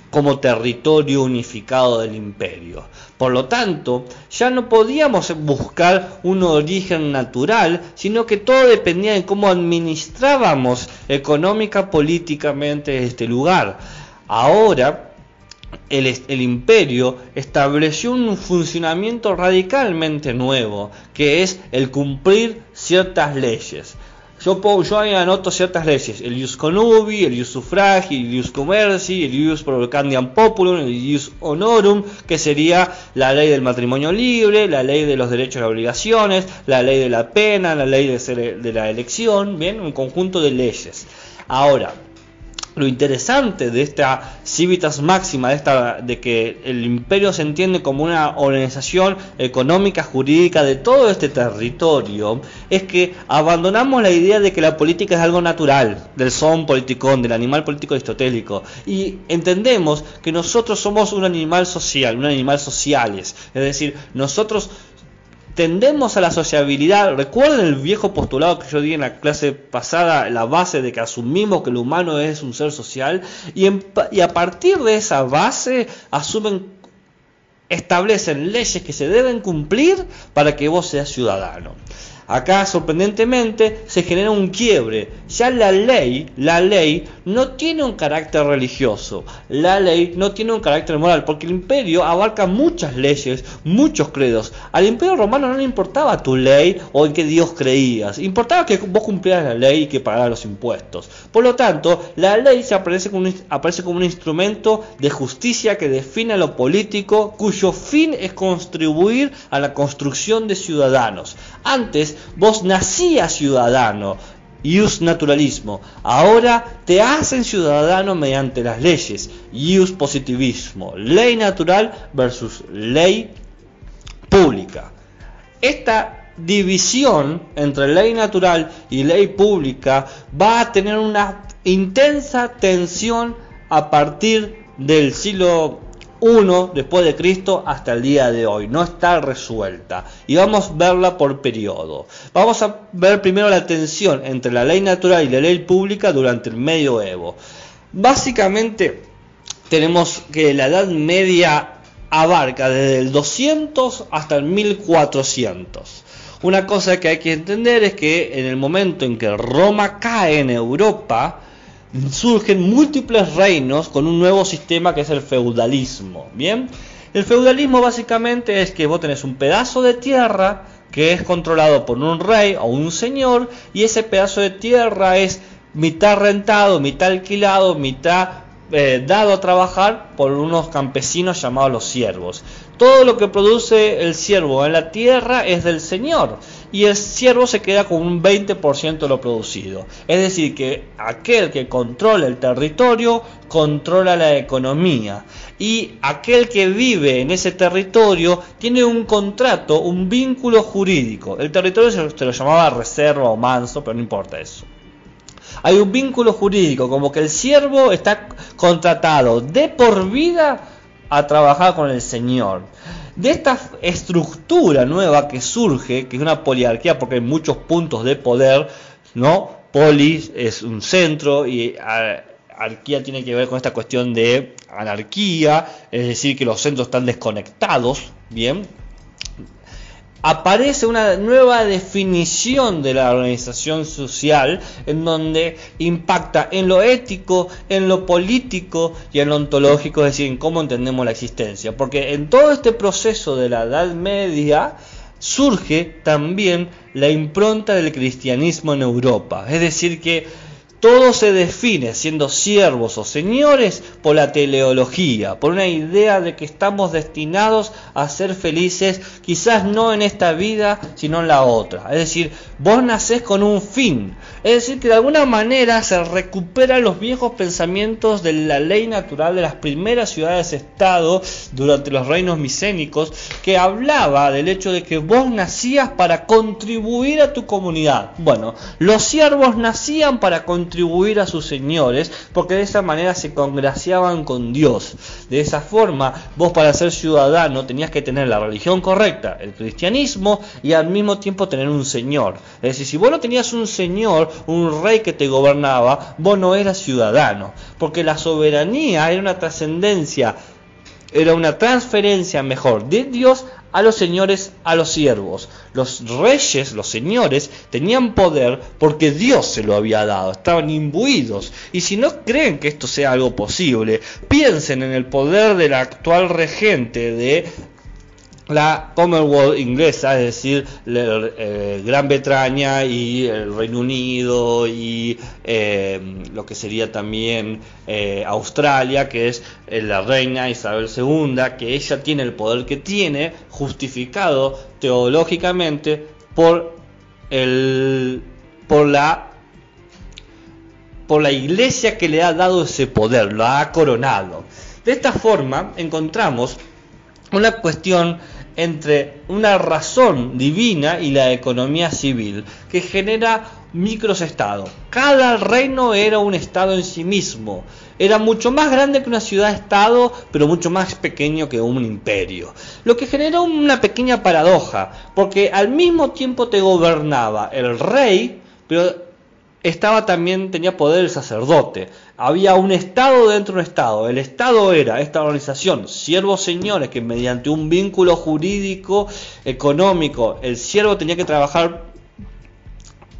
como territorio unificado del imperio. Por lo tanto, ya no podíamos buscar un origen natural, sino que todo dependía de cómo administrábamos económica políticamente este lugar. Ahora, el, imperio estableció un funcionamiento radicalmente nuevo, que es el cumplir ciertas leyes. Yo, yo ahí anoto ciertas leyes, el ius conubi, el ius suffragi, el ius commerci, el ius provocandiam populum, el ius honorum, que sería la ley del matrimonio libre, la ley de los derechos y obligaciones, la ley de la pena, la ley de, de la elección, bien, un conjunto de leyes. Ahora, lo interesante de esta civitas máxima, de, esta, de que el imperio se entiende como una organización económica, jurídica de todo este territorio, es que abandonamos la idea de que la política es algo natural, del son politicón, del animal político aristotélico, y entendemos que nosotros somos un animal social, un animal sociales, es decir, nosotros tendemos a la sociabilidad. Recuerden el viejo postulado que yo di en la clase pasada, la base de que asumimos que el humano es un ser social y, y a partir de esa base asumen, establecen leyes que se deben cumplir para que vos seas ciudadano. Acá, sorprendentemente, se genera un quiebre. Ya la ley, la ley no tiene un carácter religioso, la ley no tiene un carácter moral, porque el imperio abarca muchas leyes, muchos credos. Al imperio romano no le importaba tu ley o en qué Dios creías, importaba que vos cumplieras la ley y que pagaras los impuestos. Por lo tanto, la ley se aparece como, un, instrumento de justicia que define lo político, cuyo fin es contribuir a la construcción de ciudadanos. Antes vos nacías ciudadano, ius naturalismo. Ahora te hacen ciudadano mediante las leyes, ius positivismo. Ley natural versus ley pública. Esta división entre ley natural y ley pública va a tener una intensa tensión a partir del siglo 1 después de Cristo hasta el día de hoy. No está resuelta. Y vamos a verla por periodo. Vamos a ver primero la tensión entre la ley natural y la ley pública durante el medioevo. Básicamente tenemos que la Edad Media abarca desde el 200 hasta el 1400. Una cosa que hay que entender es que en el momento en que Roma cae en Europa, surgen múltiples reinos con un nuevo sistema que es el feudalismo. Bien, el feudalismo básicamente es que vos tenés un pedazo de tierra que es controlado por un rey o un señor y ese pedazo de tierra es mitad rentado, mitad alquilado, mitad eh, dado a trabajar por unos campesinos llamados los siervos. Todo lo que produce el siervo en la tierra es del señor y el siervo se queda con un 20% de lo producido. Es decir, que aquel que controla el territorio controla la economía y aquel que vive en ese territorio tiene un contrato, un vínculo jurídico. El territorio se lo llamaba reserva o manso, pero no importa eso. Hay un vínculo jurídico, como que el siervo está contratado de por vida a trabajar con el Señor de esta estructura nueva que surge, que es una poliarquía porque hay muchos puntos de poder, ¿no? Polis es un centro y arquía tiene que ver con esta cuestión de anarquía, es decir, que los centros están desconectados, ¿bien? Aparece una nueva definición de la organización social en donde impacta en lo ético, en lo político y en lo ontológico, es decir, en cómo entendemos la existencia. Porque en todo este proceso de la Edad Media surge también la impronta del cristianismo en Europa. Es decir, que todo se define, siendo siervos o señores, por la teleología, por una idea de que estamos destinados a ser felices, quizás no en esta vida, sino en la otra. Es decir, vos nacés con un fin. Es decir, que de alguna manera se recuperan los viejos pensamientos de la ley natural de las primeras ciudades-estado durante los reinos micénicos, que hablaba del hecho de que vos nacías para contribuir a tu comunidad. Bueno, los siervos nacían para contribuir a sus señores, porque de esa manera se congraciaban con Dios. De esa forma, vos para ser ciudadano tenías que tener la religión correcta, el cristianismo, y al mismo tiempo tener un señor. Es decir, si vos no tenías un señor, un rey que te gobernaba, vos no eras ciudadano, porque la soberanía era una trascendencia era una transferencia mejor de Dios a los señores, a los siervos. Los reyes, los señores, tenían poder porque Dios se lo había dado, estaban imbuidos. Y si no creen que esto sea algo posible, piensen en el poder del actual regente de la Commonwealth inglesa, es decir, eh, Gran Bretaña y el Reino Unido y eh, lo que sería también eh, Australia, que es la reina Isabel II, que ella tiene el poder que tiene, justificado teológicamente por, el, por la por la iglesia que le ha dado ese poder, lo ha coronado. De esta forma encontramos una cuestión entre una razón divina y la economía civil que genera microestados. Cada reino era un estado en sí mismo. Era mucho más grande que una ciudad-estado, pero mucho más pequeño que un imperio. Lo que generó una pequeña paradoja, porque al mismo tiempo te gobernaba el rey, pero estaba también tenía poder el sacerdote. Había un estado dentro de un estado. El estado era esta organización, siervos señores, que mediante un vínculo jurídico, económico, el siervo tenía que trabajar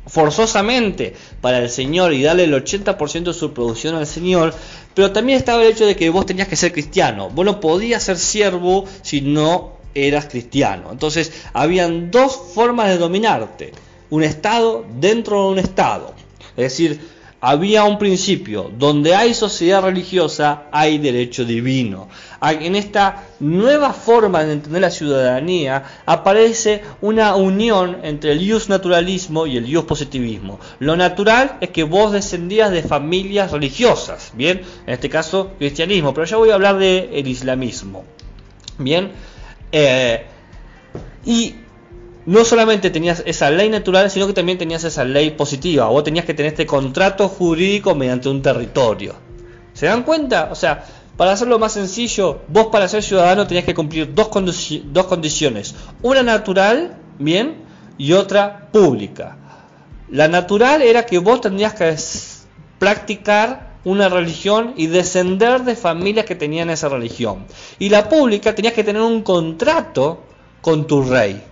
forzosamente para el Señor y darle el 80% de su producción al Señor, pero también estaba el hecho de que vos tenías que ser cristiano. Vos no podías ser siervo si no eras cristiano. Entonces, habían dos formas de dominarte. Un estado dentro de un estado. Es decir, había un principio, donde hay sociedad religiosa hay derecho divino. En esta nueva forma de entender la ciudadanía aparece una unión entre el ius naturalismo y el ius positivismo. Lo natural es que vos descendías de familias religiosas, bien, en este caso cristianismo, pero ya voy a hablar del islamismo, bien. Eh, y no solamente tenías esa ley natural, sino que también tenías esa ley positiva. Vos tenías que tener este contrato jurídico mediante un territorio. ¿Se dan cuenta? O sea, para hacerlo más sencillo, vos para ser ciudadano tenías que cumplir dos, dos condiciones. Una natural, bien, y otra pública. La natural era que vos tendrías que practicar una religión y descender de familias que tenían esa religión. Y la pública tenías que tener un contrato con tu rey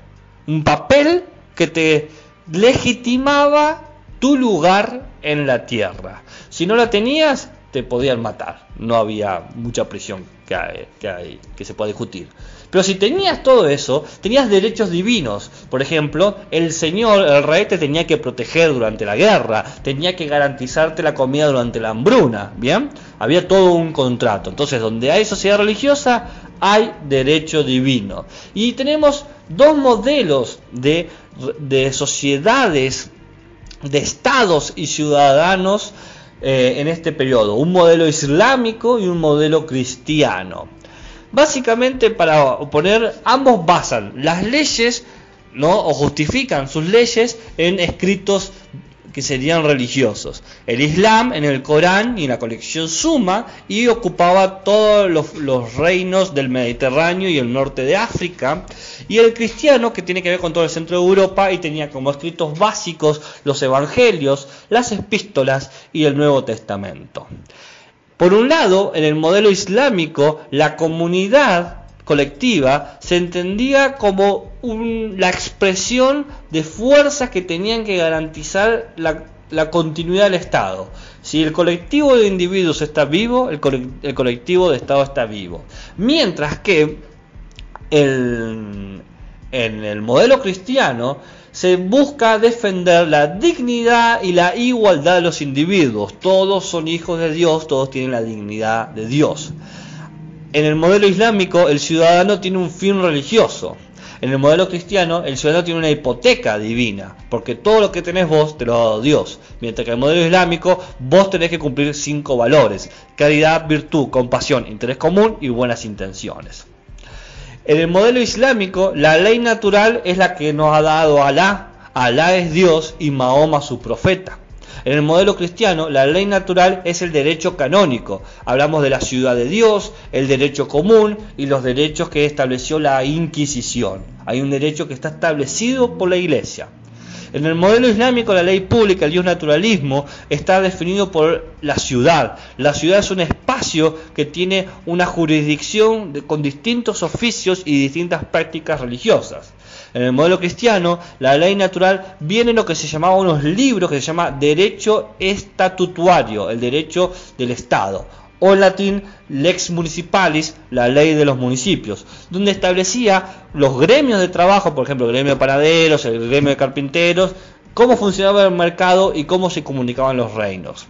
un papel que te legitimaba tu lugar en la tierra. Si no la tenías, te podían matar. No había mucha prisión que, hay, que, que se pueda discutir. Pero si tenías todo eso, tenías derechos divinos. Por ejemplo, el señor, el rey, te tenía que proteger durante la guerra, tenía que garantizarte la comida durante la hambruna. Bien, había todo un contrato. Entonces, donde hay sociedad religiosa, hay derecho divino. Y tenemos dos modelos de, sociedades, de estados y ciudadanos eh, en este periodo. Un modelo islámico y un modelo cristiano. Básicamente para oponer, ambos basan las leyes ¿no? o justifican sus leyes en escritos que serían religiosos. El Islam en el Corán y en la colección Suma y ocupaba todos los, reinos del Mediterráneo y el norte de África. Y el cristiano que tiene que ver con todo el centro de Europa y tenía como escritos básicos los evangelios, las epístolas y el Nuevo Testamento. Por un lado, en el modelo islámico, la comunidad colectiva se entendía como la expresión de fuerzas que tenían que garantizar la, continuidad del Estado. Si el colectivo de individuos está vivo, el, colectivo de Estado está vivo. Mientras que en el modelo cristiano se busca defender la dignidad y la igualdad de los individuos. Todos son hijos de Dios, todos tienen la dignidad de Dios. En el modelo islámico el ciudadano tiene un fin religioso. En el modelo cristiano el ciudadano tiene una hipoteca divina, porque todo lo que tenés vos te lo ha dado Dios. Mientras que en el modelo islámico vos tenés que cumplir cinco valores. Caridad, virtud, compasión, interés común y buenas intenciones. En el modelo islámico la ley natural es la que nos ha dado Alá. Alá es Dios y Mahoma su profeta. En el modelo cristiano, la ley natural es el derecho canónico. Hablamos de la ciudad de Dios, el derecho común y los derechos que estableció la Inquisición. Hay un derecho que está establecido por la Iglesia. En el modelo islámico, la ley pública, el dios naturalismo, está definido por la ciudad. La ciudad es un espacio que tiene una jurisdicción con distintos oficios y distintas prácticas religiosas. En el modelo cristiano, la ley natural viene en lo que se llamaba unos libros que se llama derecho estatutario, el derecho del Estado, o en latín lex municipalis, la ley de los municipios, donde establecía los gremios de trabajo, por ejemplo, el gremio de panaderos, el gremio de carpinteros, cómo funcionaba el mercado y cómo se comunicaban los reinos.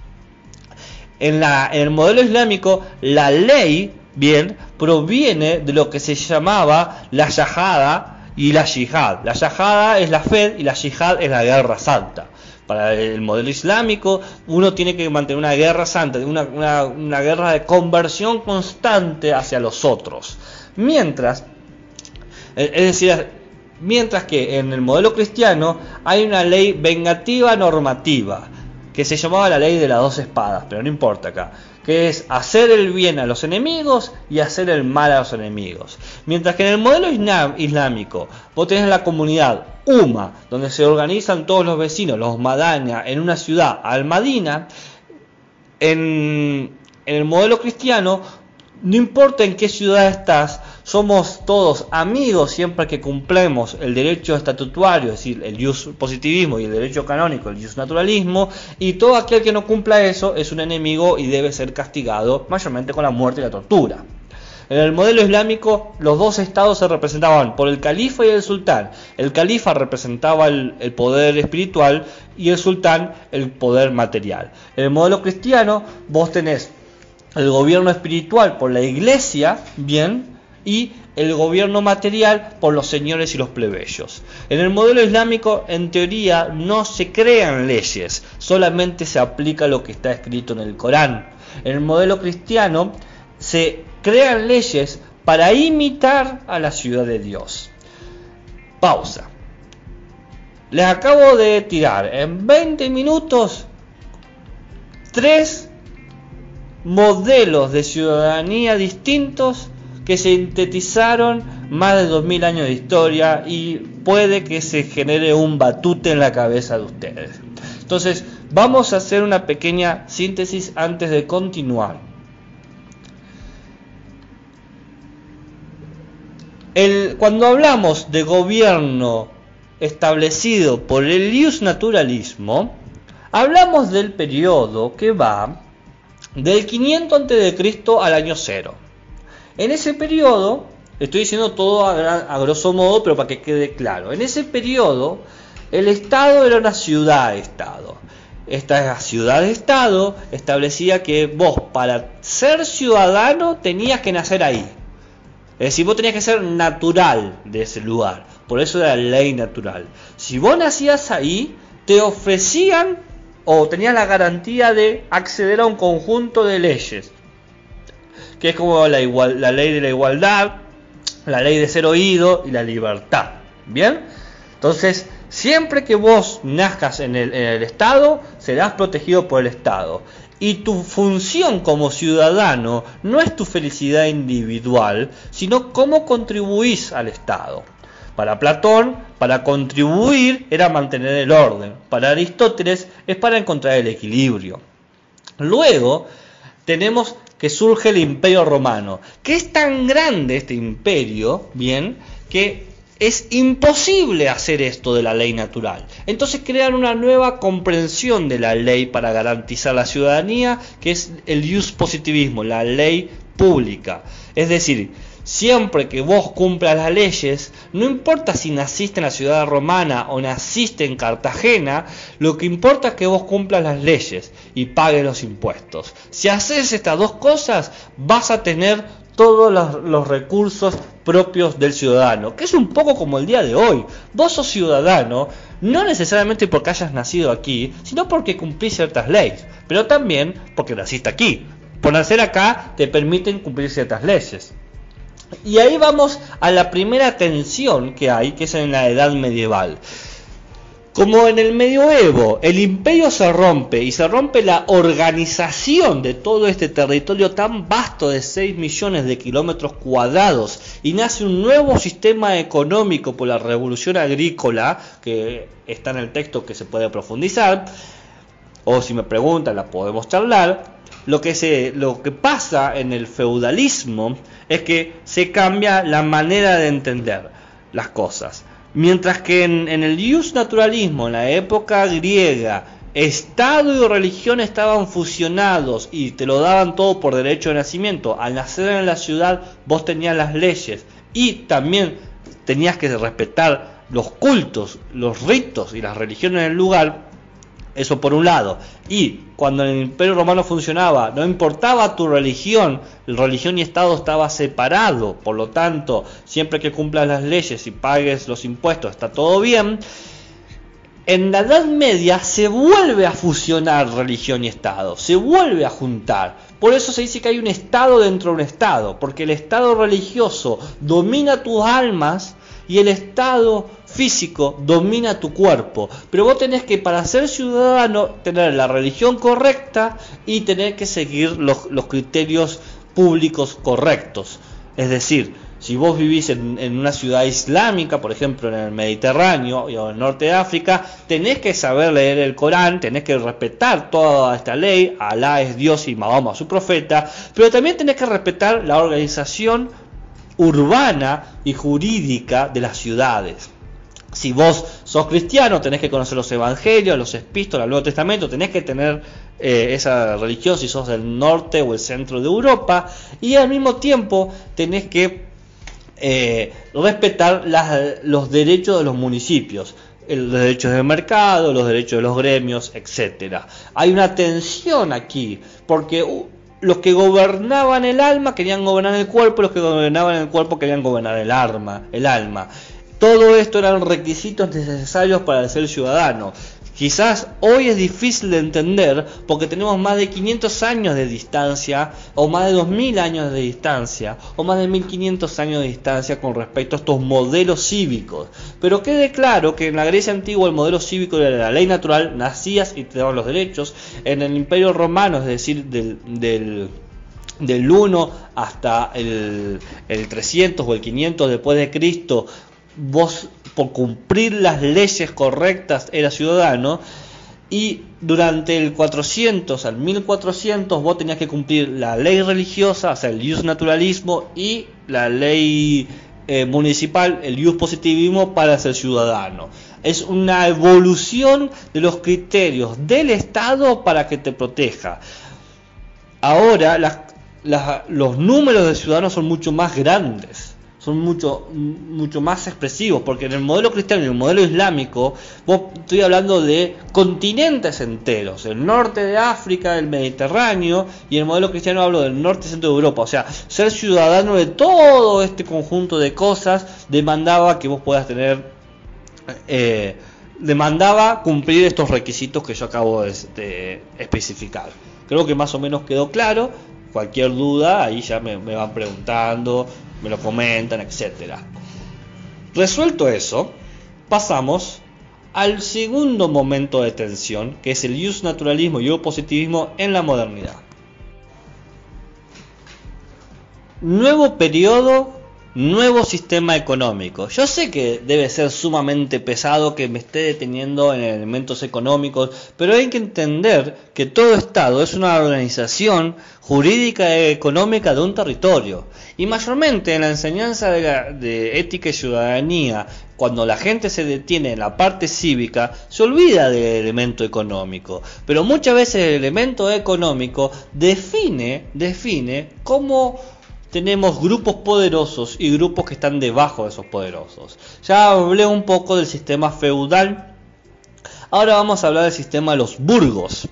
En, en el modelo islámico, la ley, bien, proviene de lo que se llamaba la yajada, y la yihad. La yihad es la fe y la yihad es la guerra santa. Para el modelo islámico, uno tiene que mantener una guerra santa, una, una guerra de conversión constante hacia los otros. Mientras, es decir, mientras que en el modelo cristiano hay una ley vengativa normativa, que se llamaba la ley de las dos espadas, pero no importa acá que es hacer el bien a los enemigos y hacer el mal a los enemigos. Mientras que en el modelo islámico vos tenés la comunidad Uma, donde se organizan todos los vecinos, los Madania, en una ciudad, Al-Madina, en, en el modelo cristiano, no importa en qué ciudad estás, somos todos amigos siempre que cumplemos el derecho estatutario, es decir, el jus positivismo y el derecho canónico, el jus naturalismo, y todo aquel que no cumpla eso es un enemigo y debe ser castigado mayormente con la muerte y la tortura. En el modelo islámico, los dos estados se representaban por el califa y el sultán. El califa representaba el, el, poder espiritual y el sultán el poder material. En el modelo cristiano, vos tenés el gobierno espiritual por la iglesia, bien, y el gobierno material por los señores y los plebeyos. En el modelo islámico, en teoría, no se crean leyes, solamente se aplica lo que está escrito en el Corán. En el modelo cristiano, se crean leyes para imitar a la ciudad de Dios. Pausa. Les acabo de tirar en 20 minutos tres modelos de ciudadanía distintos que sintetizaron más de 2000 años de historia y puede que se genere un batute en la cabeza de ustedes. Entonces, vamos a hacer una pequeña síntesis antes de continuar. Cuando hablamos de gobierno establecido por el naturalismo, hablamos del periodo que va del 500 a.C. al año 0. En ese periodo, estoy diciendo todo a, grosso modo, pero para que quede claro, en ese periodo el Estado era una ciudad-estado. Esta ciudad-estado establecía que vos para ser ciudadano tenías que nacer ahí. Es decir, vos tenías que ser natural de ese lugar. Por eso era ley natural. Si vos nacías ahí, te ofrecían o tenías la garantía de acceder a un conjunto de leyes que es como la, ley de la igualdad, la ley de ser oído y la libertad. ¿Bien? Entonces, siempre que vos nazcas en el, en el Estado, serás protegido por el Estado. Y tu función como ciudadano no es tu felicidad individual, sino cómo contribuís al Estado. Para Platón, para contribuir era mantener el orden. Para Aristóteles es para encontrar el equilibrio. Luego tenemos que surge el imperio romano, que es tan grande este imperio, bien, que es imposible hacer esto de la ley natural. Entonces crean una nueva comprensión de la ley para garantizar la ciudadanía, que es el jus positivismo, la ley pública. Es decir, Siempre que vos cumplas las leyes, no importa si naciste en la ciudad romana o naciste en Cartagena, lo que importa es que vos cumplas las leyes y pagues los impuestos. Si haces estas dos cosas, vas a tener todos los, recursos propios del ciudadano, que es un poco como el día de hoy. Vos sos ciudadano, no necesariamente porque hayas nacido aquí, sino porque cumplís ciertas leyes, pero también porque naciste aquí. Por nacer acá te permiten cumplir ciertas leyes. Y ahí vamos a la primera tensión que hay, que es en la edad medieval. Como en el medioevo el imperio se rompe y se rompe la organización de todo este territorio tan vasto de 6 millones de kilómetros cuadrados y nace un nuevo sistema económico por la revolución agrícola, que está en el texto que se puede profundizar, o si me preguntan la podemos charlar, lo que, se, lo que pasa en el feudalismo es que se cambia la manera de entender las cosas. Mientras que en, el ius naturalismo, en la época griega, Estado y religión estaban fusionados y te lo daban todo por derecho de nacimiento. Al nacer en la ciudad vos tenías las leyes y también tenías que respetar los cultos, los ritos y las religiones del lugar. Eso por un lado. Y cuando el imperio romano funcionaba, no importaba tu religión, religión y Estado estaba separado. Por lo tanto, siempre que cumplas las leyes y pagues los impuestos, está todo bien. en la Edad Media se vuelve a fusionar religión y Estado, se vuelve a juntar. Por eso se dice que hay un Estado dentro de un Estado, porque el Estado religioso domina tus almas y el Estado físico domina tu cuerpo. Pero vos tenés que, para ser ciudadano, tener la religión correcta y tener que seguir los, criterios públicos correctos. Es decir, si vos vivís en, una ciudad islámica, por ejemplo en el Mediterráneo o en el norte de África, tenés que saber leer el Corán, tenés que respetar toda esta ley, Alá es Dios y Mahoma su profeta, pero también tenés que respetar la organización urbana y jurídica de las ciudades. Si vos sos cristiano, tenés que conocer los evangelios, los epístolas, el Nuevo Testamento, tenés que tener eh, esa religión si sos del norte o el centro de Europa, y al mismo tiempo tenés que eh, respetar los derechos de los municipios, los derechos del mercado, los derechos de los gremios, etcétera. Hay una tensión aquí, porque uh, los que gobernaban el alma querían gobernar el cuerpo, los que gobernaban el cuerpo querían gobernar el alma, el alma. Todo esto eran requisitos necesarios para ser ciudadano. Quizás hoy es difícil de entender porque tenemos más de 500 años de distancia, o más de 2000 años de distancia, o más de 1500 años de distancia con respecto a estos modelos cívicos. Pero quede claro que en la Grecia antigua el modelo cívico era la ley natural, nacías y te daban los derechos. En el Imperio Romano, es decir, del, del 1 hasta el, el 300 o el 500 después de Cristo, vos por cumplir las leyes correctas era ciudadano y durante el 400 al 1400 vos tenías que cumplir la ley religiosa, o sea, el ius naturalismo y la ley eh, municipal, el ius positivismo para ser ciudadano. Es una evolución de los criterios del Estado para que te proteja. Ahora los números de ciudadanos son mucho más grandes son mucho, mucho más expresivos, porque en el modelo cristiano y en el modelo islámico, vos estoy hablando de continentes enteros, el norte de África, el Mediterráneo, y en el modelo cristiano hablo del norte y centro de Europa, o sea, ser ciudadano de todo este conjunto de cosas demandaba que vos puedas tener, eh, demandaba cumplir estos requisitos que yo acabo de, especificar. Creo que más o menos quedó claro, cualquier duda, ahí ya me, me van preguntando, me lo comentan, etc. Resuelto eso, pasamos al segundo momento de tensión, que es el naturalismo y positivismo en la modernidad. Nuevo periodo Nuevo sistema económico. Yo sé que debe ser sumamente pesado que me esté deteniendo en elementos económicos, pero hay que entender que todo Estado es una organización jurídica y económica de un territorio. Y mayormente en la enseñanza de, de ética y ciudadanía, cuando la gente se detiene en la parte cívica, se olvida del elemento económico. Pero muchas veces el elemento económico define, define cómo tenemos grupos poderosos y grupos que están debajo de esos poderosos. Ya hablé un poco del sistema feudal. Ahora vamos a hablar del sistema de los burgos.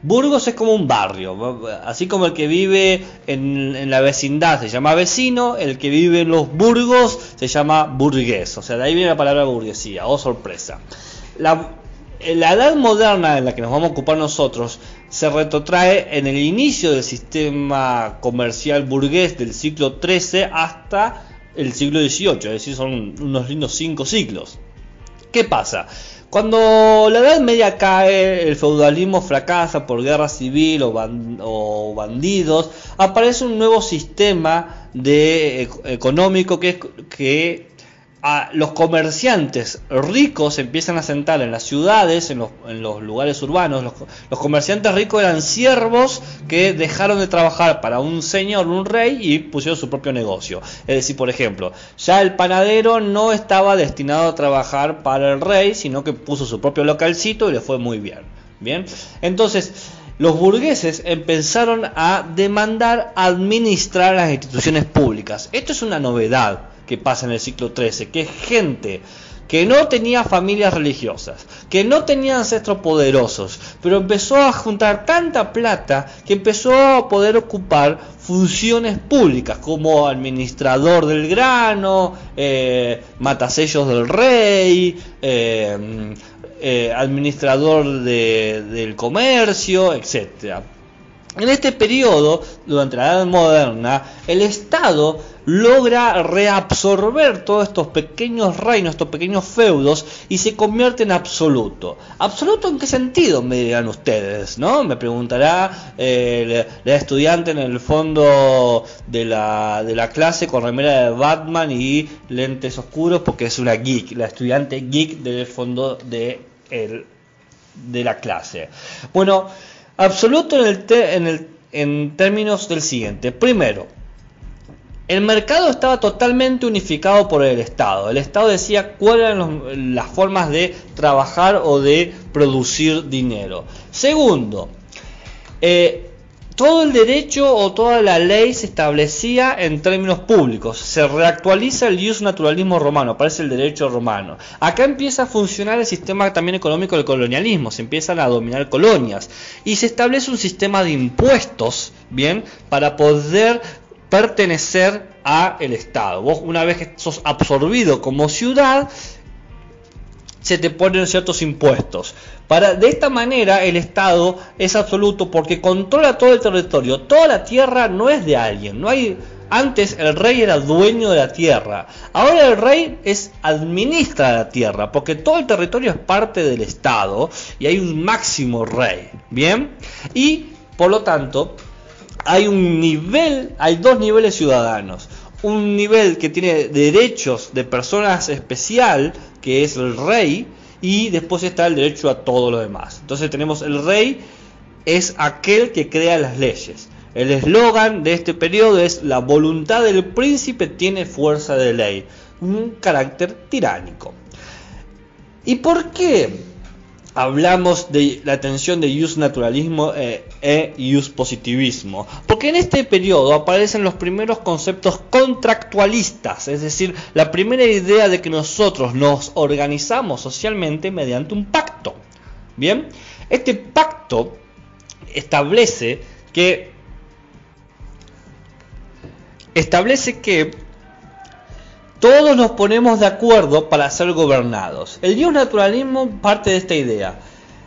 Burgos es como un barrio, así como el que vive en, la vecindad se llama vecino, el que vive en los burgos se llama burgués, o sea, de ahí viene la palabra burguesía, oh sorpresa. La, la edad moderna en la que nos vamos a ocupar nosotros se retrotrae en el inicio del sistema comercial burgués del siglo XIII hasta el siglo XVIII, es decir, son unos lindos cinco siglos. ¿Qué pasa? Cuando la Edad Media cae, el feudalismo fracasa por guerra civil o, bandidos, aparece un nuevo sistema de, económico que, que los comerciantes ricos empiezan a sentar en las ciudades, en los, lugares urbanos. Los, comerciantes ricos eran siervos que dejaron de trabajar para un señor, un rey, y pusieron su propio negocio. Es decir, por ejemplo, ya el panadero no estaba destinado a trabajar para el rey, sino que puso su propio localcito y le fue muy bien. Bien, entonces los burgueses empezaron a demandar administrar las instituciones públicas. Esto es una novedad que pasa en el siglo XIII, que es gente que no tenía familias religiosas, que no tenía ancestros poderosos, pero empezó a juntar tanta plata que empezó a poder ocupar funciones públicas como administrador del grano, eh, matasellos del rey, eh, eh, administrador del comercio, etc. En este periodo, durante la Edad Moderna, el Estado logra reabsorber todos estos pequeños reinos, estos pequeños feudos, y se convierte en absoluto. ¿Absoluto en qué sentido? Me dirán ustedes, ¿no? Me preguntará eh, la estudiante en el fondo de la, de la clase con remera de Batman y lentes oscuros porque es una geek, la estudiante geek del fondo de, el, de la clase. Bueno, Absoluto en, el en, el, en términos del siguiente. Primero, el mercado estaba totalmente unificado por el Estado. El Estado decía cuáles eran las formas de trabajar o de producir dinero. Segundo, eh, todo el derecho o toda la ley se establecía en términos públicos. Se reactualiza el ius naturalismo romano, aparece el derecho romano. Acá empieza a funcionar el sistema también económico del colonialismo, se empiezan a dominar colonias y se establece un sistema de impuestos, ¿bien? Para poder pertenecer a el Estado. Vos una vez que sos absorbido como ciudad, se te ponen ciertos impuestos. Para, de esta manera el Estado es absoluto porque controla todo el territorio. Toda la tierra no es de alguien. No hay, antes el rey era dueño de la tierra. Ahora el rey es administra la tierra porque todo el territorio es parte del Estado y hay un máximo rey. Bien. Y por lo tanto hay un nivel, hay dos niveles ciudadanos. Un nivel que tiene derechos de personas especial que es el rey, y después está el derecho a todo lo demás. Entonces tenemos el rey, es aquel que crea las leyes. El eslogan de este periodo es la voluntad del príncipe tiene fuerza de ley, un carácter tiránico. ¿Y por qué hablamos de la tensión de use naturalismo eh, e use positivismo, porque en este periodo aparecen los primeros conceptos contractualistas, es decir, la primera idea de que nosotros nos organizamos socialmente mediante un pacto. Bien, este pacto establece que establece que todos nos ponemos de acuerdo para ser gobernados. El dios naturalismo parte de esta idea.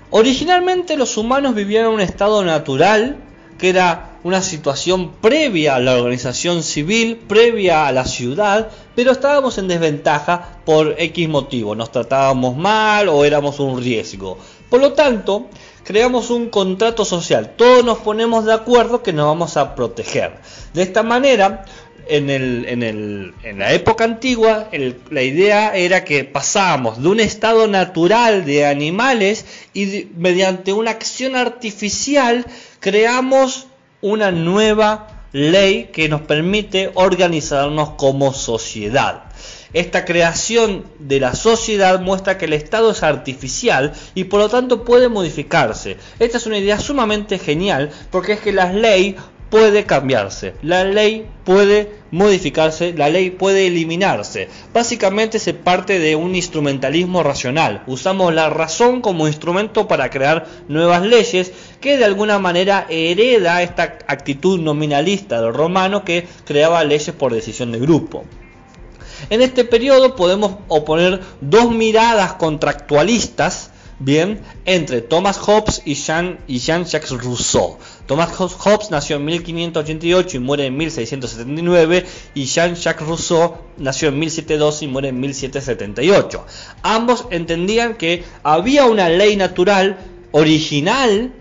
Originalmente los humanos vivían en un estado natural, que era una situación previa a la organización civil, previa a la ciudad, pero estábamos en desventaja por X motivo, nos tratábamos mal o éramos un riesgo. Por lo tanto, creamos un contrato social, todos nos ponemos de acuerdo que nos vamos a proteger. De esta manera, en, la época antigua la idea era que pasábamos de un estado natural de animales y mediante una acción artificial creamos una nueva ley que nos permite organizarnos como sociedad. Esta creación de la sociedad muestra que el Estado es artificial y por lo tanto puede modificarse. Esta es una idea sumamente genial porque es que la ley puede cambiarse, la ley puede modificarse, la ley puede eliminarse. Básicamente se parte de un instrumentalismo racional. Usamos la razón como instrumento para crear nuevas leyes que de alguna manera hereda esta actitud nominalista del romano que creaba leyes por decisión de grupo. En este periodo podemos oponer dos miradas contractualistas Bien, entre Thomas Hobbes y Jean, y Jean Jacques Rousseau. Thomas Hobbes nació en 1588 y muere en 1679 y Jean Jacques Rousseau nació en 1702 y muere en 1778. Ambos entendían que había una ley natural original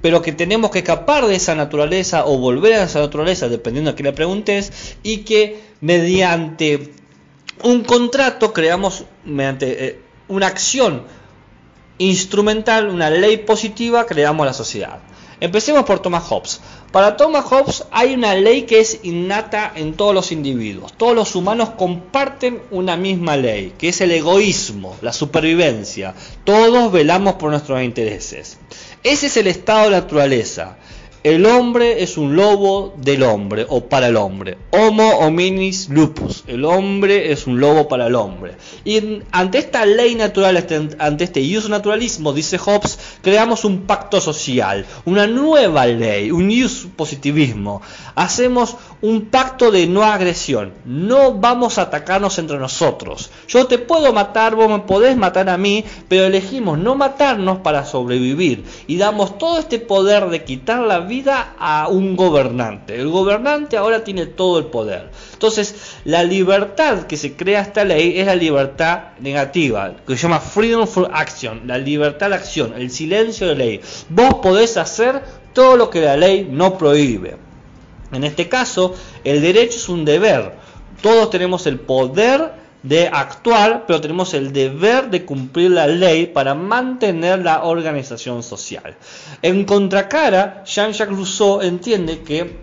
pero que tenemos que escapar de esa naturaleza o volver a esa naturaleza, dependiendo a quién le preguntes, y que mediante un contrato creamos, mediante eh, una acción instrumental, una ley positiva, creamos la sociedad. Empecemos por Thomas Hobbes. Para Thomas Hobbes hay una ley que es innata en todos los individuos. Todos los humanos comparten una misma ley, que es el egoísmo, la supervivencia. Todos velamos por nuestros intereses. Ese es el estado de naturaleza. El hombre es un lobo del hombre o para el hombre. Homo hominis lupus. El hombre es un lobo para el hombre. Y ante esta ley natural, este, ante este ius naturalismo, dice Hobbes creamos un pacto social, una nueva ley, un news positivismo. Hacemos un pacto de no agresión. No vamos a atacarnos entre nosotros. Yo te puedo matar, vos me podés matar a mí, pero elegimos no matarnos para sobrevivir. Y damos todo este poder de quitar la vida a un gobernante. El gobernante ahora tiene todo el poder. Entonces, la libertad que se crea esta ley es la libertad negativa, que se llama freedom for action, la libertad de acción, el silencio de ley. Vos podés hacer todo lo que la ley no prohíbe. En este caso, el derecho es un deber. Todos tenemos el poder de actuar, pero tenemos el deber de cumplir la ley para mantener la organización social. En contracara, Jean-Jacques Rousseau entiende que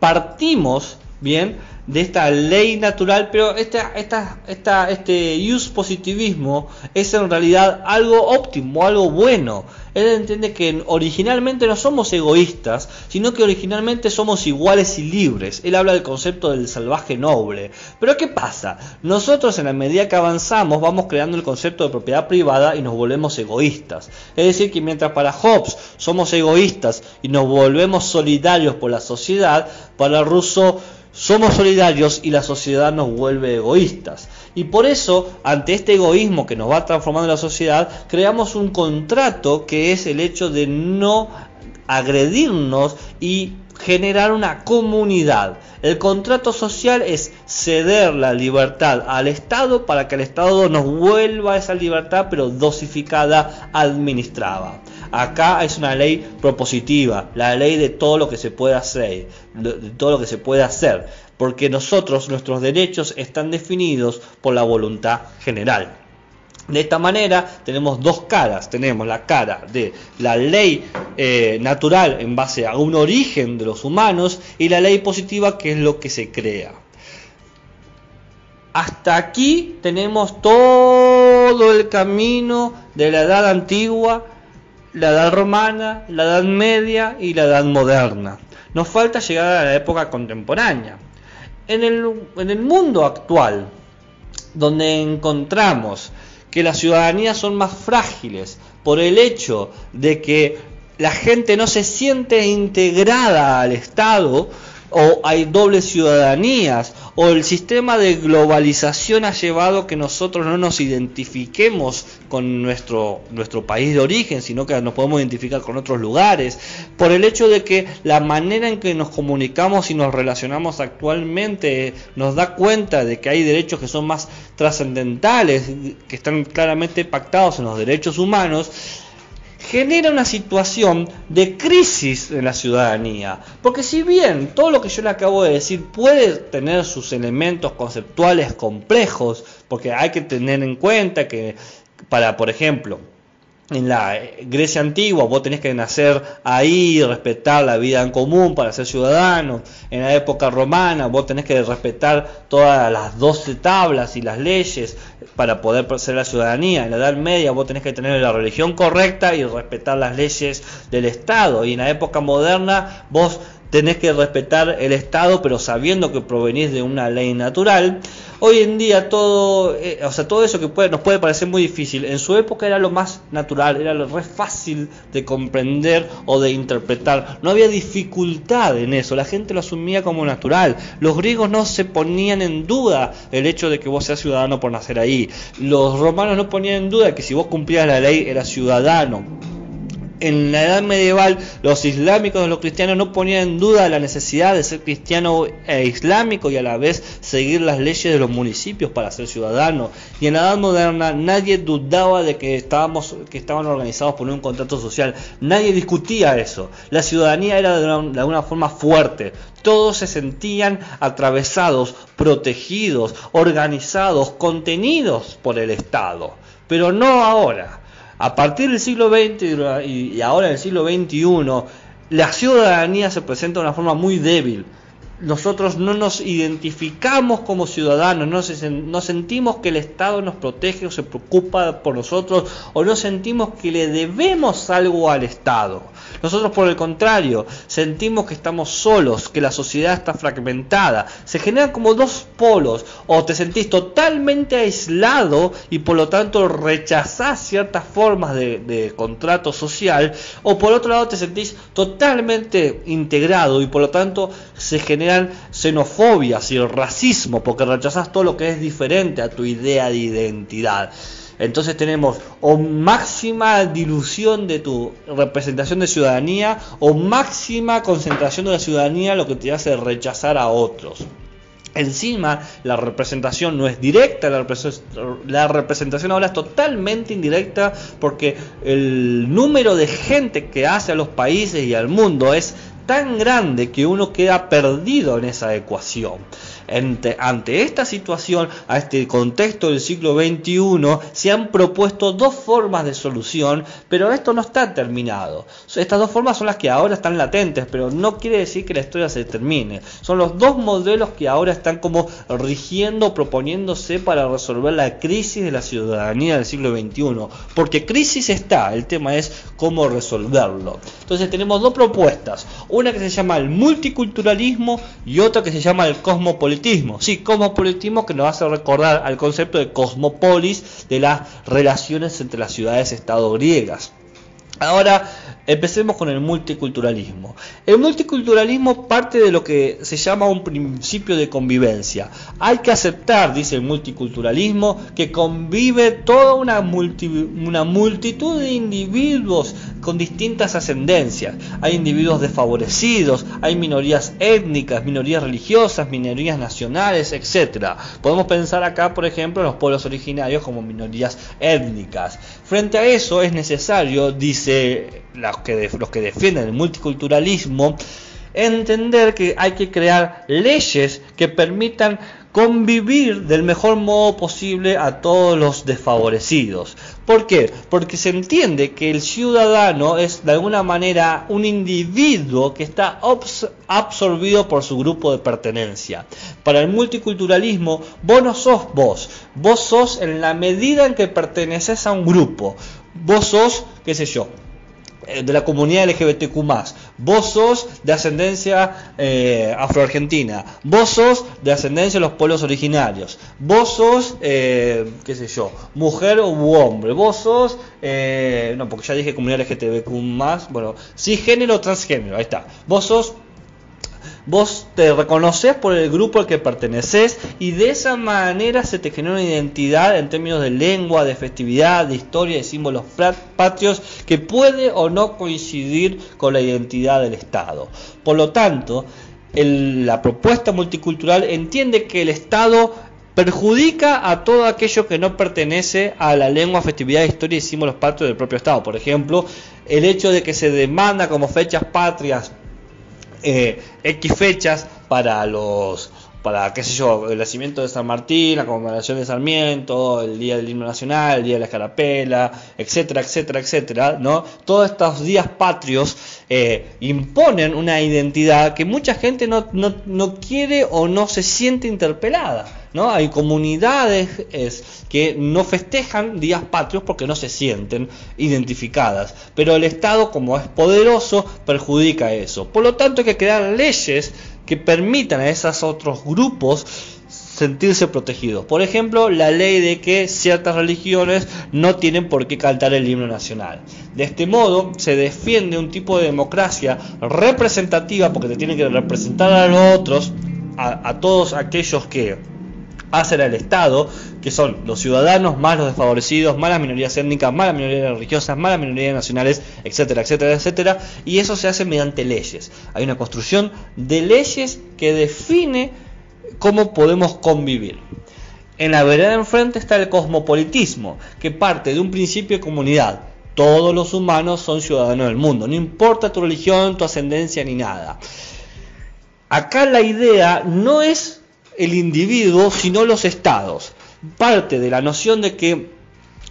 partimos, bien, de esta ley natural, pero esta, esta, esta, este use positivismo es en realidad algo óptimo, algo bueno. Él entiende que originalmente no somos egoístas, sino que originalmente somos iguales y libres. Él habla del concepto del salvaje noble. Pero ¿qué pasa? Nosotros en la medida que avanzamos vamos creando el concepto de propiedad privada y nos volvemos egoístas. Es decir, que mientras para Hobbes somos egoístas y nos volvemos solidarios por la sociedad, para Rousseau somos solidarios y la sociedad nos vuelve egoístas. Y por eso, ante este egoísmo que nos va transformando la sociedad, creamos un contrato que es el hecho de no agredirnos y generar una comunidad. El contrato social es ceder la libertad al Estado para que el Estado nos vuelva esa libertad pero dosificada, administrada. Acá es una ley propositiva, la ley de todo lo que se puede hacer, de todo lo que se puede hacer, porque nosotros, nuestros derechos están definidos por la voluntad general. De esta manera tenemos dos caras. Tenemos la cara de la ley eh, natural en base a un origen de los humanos y la ley positiva que es lo que se crea. Hasta aquí tenemos todo el camino de la edad antigua la edad romana, la edad media y la edad moderna. Nos falta llegar a la época contemporánea. En el, en el mundo actual, donde encontramos que las ciudadanías son más frágiles por el hecho de que la gente no se siente integrada al Estado, o hay dobles ciudadanías, o el sistema de globalización ha llevado que nosotros no nos identifiquemos con nuestro, nuestro país de origen, sino que nos podemos identificar con otros lugares, por el hecho de que la manera en que nos comunicamos y nos relacionamos actualmente nos da cuenta de que hay derechos que son más trascendentales, que están claramente pactados en los derechos humanos, genera una situación de crisis en la ciudadanía. Porque si bien todo lo que yo le acabo de decir puede tener sus elementos conceptuales complejos, porque hay que tener en cuenta que para, por ejemplo, en la Grecia antigua vos tenés que nacer ahí, respetar la vida en común para ser ciudadano. En la época romana vos tenés que respetar todas las doce tablas y las leyes para poder ser la ciudadanía. En la Edad Media vos tenés que tener la religión correcta y respetar las leyes del Estado. Y en la época moderna vos tenés que respetar el Estado, pero sabiendo que provenís de una ley natural. Hoy en día todo, eh, o sea, todo eso que puede, nos puede parecer muy difícil, en su época era lo más natural, era lo re fácil de comprender o de interpretar. No había dificultad en eso, la gente lo asumía como natural. Los griegos no se ponían en duda el hecho de que vos seas ciudadano por nacer ahí. Los romanos no ponían en duda que si vos cumplías la ley eras ciudadano en la edad medieval los islámicos y los cristianos no ponían en duda la necesidad de ser cristiano e islámico y a la vez seguir las leyes de los municipios para ser ciudadano. Y en la edad moderna nadie dudaba de que estábamos que estaban organizados por un contrato social. Nadie discutía eso. La ciudadanía era de una, de alguna forma fuerte. Todos se sentían atravesados, protegidos, organizados, contenidos por el Estado. Pero no ahora. A partir del siglo XX y ahora en el siglo XXI, la ciudadanía se presenta de una forma muy débil. nosotros no nos identificamos como ciudadanos, no, sentimos que el Estado nos protege o se preocupa por nosotros, o no sentimos que le debemos algo al Estado. Nosotros por el contrario, sentimos que estamos solos, que la sociedad está fragmentada. Se generan como dos polos, o te sentís totalmente aislado y por lo tanto rechazás ciertas formas de, contrato social, o por otro lado te sentís totalmente integrado y por lo tanto se generan xenofobias y racismo, porque rechazas todo lo que es diferente a tu idea de identidad. Entonces tenemos o máxima dilución de tu representación de ciudadanía o máxima concentración de la ciudadanía, lo que te hace rechazar a otros. Encima, la representación no es directa, la representación ahora es totalmente indirecta porque el número de gente que hace a los países y al mundo es tan grande que uno queda perdido en esa ecuación. Ante, esta situación, a este contexto del siglo XXI, se han propuesto dos formas de solución, pero esto no está terminado. Estas dos formas son las que ahora están latentes, pero no quiere decir que la historia se termine. Son los dos modelos que ahora están como rigiendo, proponiéndose para resolver la crisis de la ciudadanía del siglo XXI. Porque crisis está, el tema es cómo resolverlo. Entonces tenemos dos propuestas, una que se llama el multiculturalismo y otra que se llama el cosmopolitismo Sí, cosmopolitismo que nos hace recordar al concepto de cosmopolis de las relaciones entre las ciudades-estado griegas. Ahora empecemos con el multiculturalismo. El multiculturalismo parte de lo que se llama un principio de convivencia. Hay que aceptar, dice el multiculturalismo, que convive toda una, multitud de individuos con distintas ascendencias. Hay individuos desfavorecidos, hay minorías étnicas, minorías religiosas, minorías nacionales, etc. Podemos pensar acá, por ejemplo, en los pueblos originarios como minorías étnicas. Frente a eso es necesario, dice que, los que defienden el multiculturalismo, entender que hay que crear leyes que permitan convivir del mejor modo posible a todos los desfavorecidos. ¿Por qué? Porque se entiende que el ciudadano es de alguna manera un individuo que está absorbido por su grupo de pertenencia. Para el multiculturalismo, vos no sos vos, vos sos en la medida en que perteneces a un grupo. Vos sos, qué sé yo, eh, de la comunidad LGBTQ vos sos de ascendencia eh, afroargentina, vos sos de ascendencia de los pueblos originarios, vos sos, eh, qué sé yo, mujer u hombre, vos sos, no, porque ya dije comunidad LGBTQ bueno, cisgénero transgénero, ahí está, vos sos vos te reconoces por el grupo al que perteneces y de esa manera se te genera una identidad en términos de lengua, de festividad, de historia, de símbolos patrios que puede o no coincidir con la identidad del Estado. Por lo tanto, la propuesta multicultural entiende que el Estado perjudica a todo aquello que no pertenece a la lengua, festividad, historia y símbolos patrios del propio Estado. Por ejemplo, el hecho de que se demanda como fechas patrias eh, X fechas para los para qué sé yo, el nacimiento de San Martín, la conmemoración de Sarmiento, el día del himno nacional, el día de la escarapela, etcétera, etcétera, etcétera, ¿no? Todos estos días patrios eh, imponen una identidad que mucha gente no, no, no quiere o no se siente interpelada. ¿No? Hay comunidades que no festejan días patrios porque no se sienten identificadas, pero el Estado, como es poderoso, perjudica eso. Por lo tanto, hay que crear leyes que permitan a esos otros grupos sentirse protegidos. Por ejemplo, la ley de que ciertas religiones no tienen por qué cantar el himno nacional. De este modo, se defiende un tipo de democracia representativa porque te tienen que representar a los otros, a todos aquellos que hacer al Estado, que son los ciudadanos más los desfavorecidos, más las minorías étnicas, más las minorías religiosas, más las minorías nacionales, etcétera, etcétera, etcétera, y eso se hace mediante leyes. Hay una construcción de leyes que define cómo podemos convivir. En la vereda enfrente está el cosmopolitismo, que parte de un principio de comunidad. Todos los humanos son ciudadanos del mundo, no importa tu religión, tu ascendencia ni nada. Acá la idea no es el individuo, sino los estados. Parte de la noción de que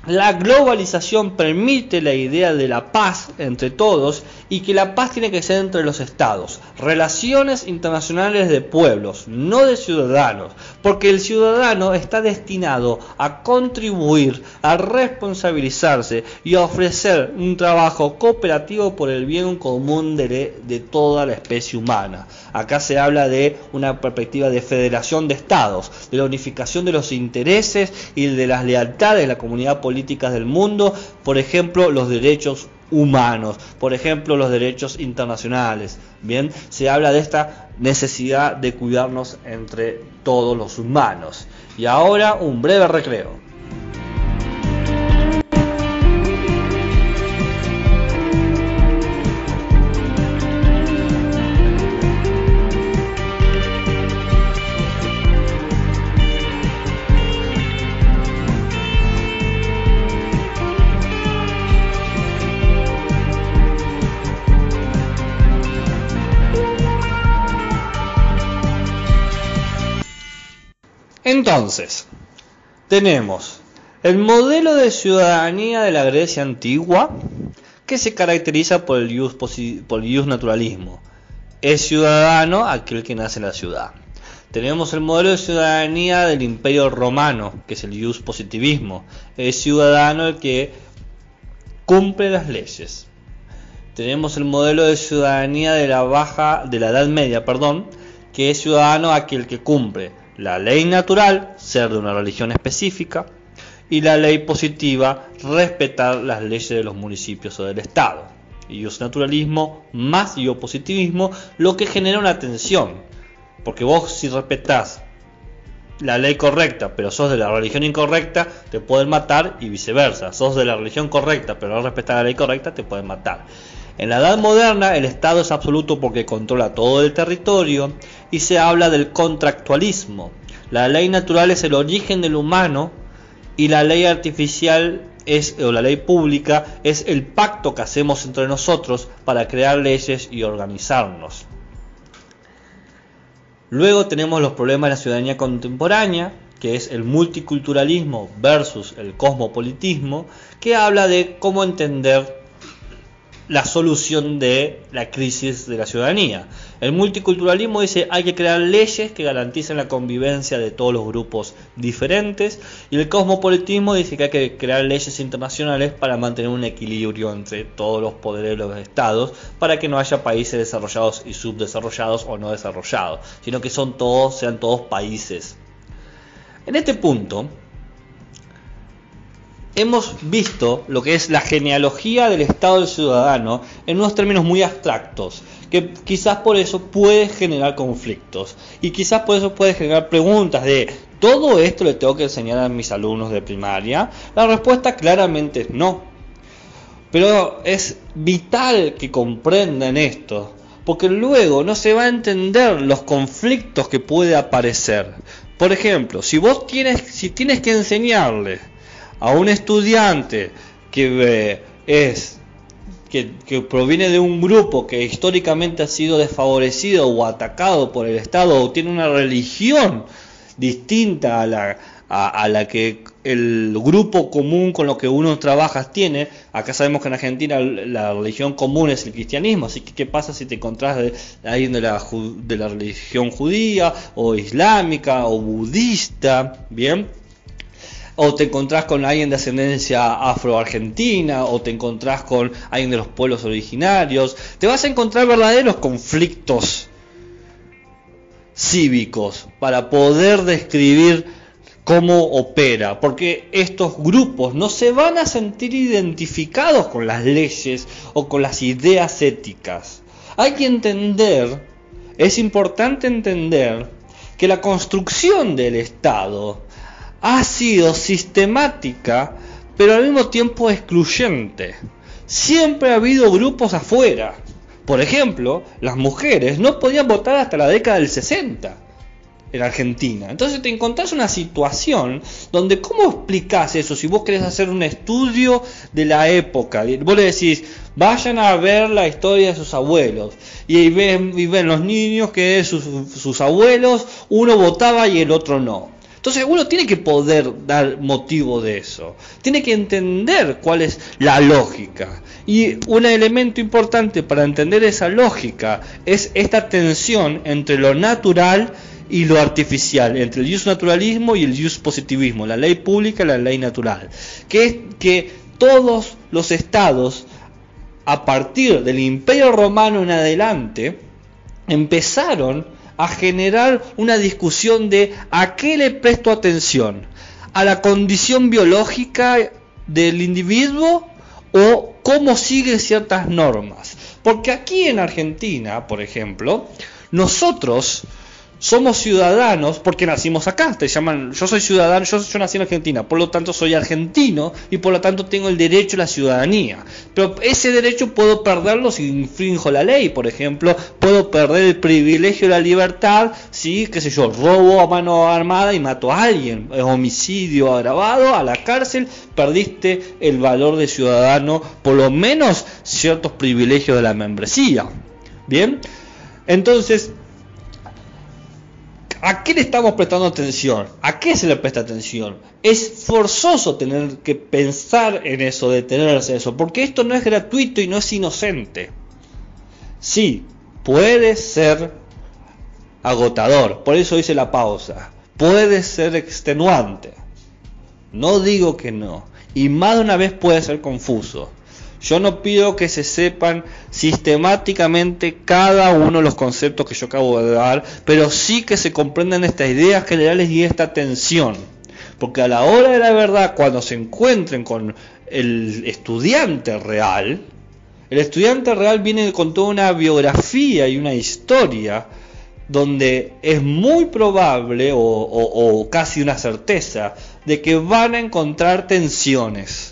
La globalización permite la idea de la paz entre todos y que la paz tiene que ser entre los estados. Relaciones internacionales de pueblos, no de ciudadanos, porque el ciudadano está destinado a contribuir, a responsabilizarse y a ofrecer un trabajo cooperativo por el bien común de, de toda la especie humana. Acá se habla de una perspectiva de federación de estados, de la unificación de los intereses y de las lealtades de la comunidad política del mundo, por ejemplo, los derechos humanos, por ejemplo, los derechos internacionales. Bien, se habla de esta necesidad de cuidarnos entre todos los humanos. Y ahora un breve recreo. Entonces, tenemos el modelo de ciudadanía de la Grecia antigua que se caracteriza por el ius, naturalismo. Es ciudadano aquel que nace en la ciudad. Tenemos el modelo de ciudadanía del Imperio Romano, que es el ius positivismo. Es ciudadano el que cumple las leyes. Tenemos el modelo de ciudadanía de la baja de la Edad Media, perdón, que es ciudadano aquel que cumple la ley natural, ser de una religión específica, y la ley positiva, respetar las leyes de los municipios o del Estado. Y naturalismo más yo positivismo, lo que genera una tensión. Porque vos si respetás la ley correcta, pero sos de la religión incorrecta, te pueden matar y viceversa. Sos de la religión correcta, pero no respetás la ley correcta, te pueden matar. En la Edad Moderna el Estado es absoluto porque controla todo el territorio y se habla del contractualismo. La ley natural es el origen del humano y la ley artificial es, o la ley pública es el pacto que hacemos entre nosotros para crear leyes y organizarnos. Luego tenemos los problemas de la ciudadanía contemporánea, que es el multiculturalismo versus el cosmopolitismo, que habla de cómo entender la solución de la crisis de la ciudadanía. El multiculturalismo dice hay que crear leyes que garanticen la convivencia de todos los grupos diferentes y el cosmopolitismo dice que hay que crear leyes internacionales para mantener un equilibrio entre todos los poderes de los estados para que no haya países desarrollados y subdesarrollados o no desarrollados, sino que son todos sean todos países. En este punto, hemos visto lo que es la genealogía del Estado del ciudadano en unos términos muy abstractos, que quizás por eso puede generar conflictos y quizás por eso puede generar preguntas de ¿todo esto le tengo que enseñar a mis alumnos de primaria? La respuesta claramente es no. Pero es vital que comprendan esto, porque luego no se va a entender los conflictos que puede aparecer. Por ejemplo, si vos tienes, si tienes que enseñarle a un estudiante que eh, es que, proviene de un grupo que históricamente ha sido desfavorecido o atacado por el Estado o tiene una religión distinta a la, a, la que el grupo común con lo que uno trabaja tiene. Acá sabemos que en Argentina la religión común es el cristianismo, así que ¿qué pasa si te encontrás de alguien de la, de la religión judía o islámica o budista? Bien o te encontrás con alguien de ascendencia afro-argentina, o te encontrás con alguien de los pueblos originarios, te vas a encontrar verdaderos conflictos cívicos para poder describir cómo opera, porque estos grupos no se van a sentir identificados con las leyes o con las ideas éticas. Hay que entender, es importante entender que la construcción del Estado ha sido sistemática, pero al mismo tiempo excluyente. Siempre ha habido grupos afuera. Por ejemplo, las mujeres no podían votar hasta la década del 60 en Argentina. Entonces te encontrás una situación donde ¿cómo explicás eso si vos querés hacer un estudio de la época? Vos le decís, vayan a ver la historia de sus abuelos. Y ven, ven los niños que sus abuelos, uno votaba y el otro no. Entonces uno tiene que poder dar motivo de eso, tiene que entender cuál es la lógica. Y un elemento importante para entender esa lógica es esta tensión entre lo natural y lo artificial, entre el naturalismo y el positivismo, la ley pública y la ley natural. Que es que todos los estados, a partir del Imperio Romano en adelante, empezaron a generar una discusión de a qué le presto atención, a la condición biológica del individuo o cómo siguen ciertas normas. Porque aquí en Argentina, por ejemplo, nosotros somos ciudadanos porque nacimos acá, te llaman, yo soy ciudadano, yo, nací en Argentina, por lo tanto soy argentino y por lo tanto tengo el derecho a la ciudadanía. Pero ese derecho puedo perderlo si infrinjo la ley, por ejemplo, puedo perder el privilegio de la libertad si, qué sé yo, robo a mano armada y mato a alguien, homicidio agravado, a la cárcel, perdiste el valor de ciudadano, por lo menos ciertos privilegios de la membresía. Bien, entonces ¿A qué le estamos prestando atención? ¿A qué se le presta atención? Es forzoso tener que pensar en eso, detenerse en eso, porque esto no es gratuito y no es inocente. Sí, puede ser agotador, por eso hice la pausa. Puede ser extenuante. No digo que no. Y más de una vez puede ser confuso. Yo no pido que se sepan sistemáticamente cada uno de los conceptos que yo acabo de dar, pero sí que se comprendan estas ideas generales y esta tensión. Porque a la hora de la verdad, cuando se encuentren con el estudiante real, el estudiante real viene con toda una biografía y una historia donde es muy probable o, o casi una certeza de que van a encontrar tensiones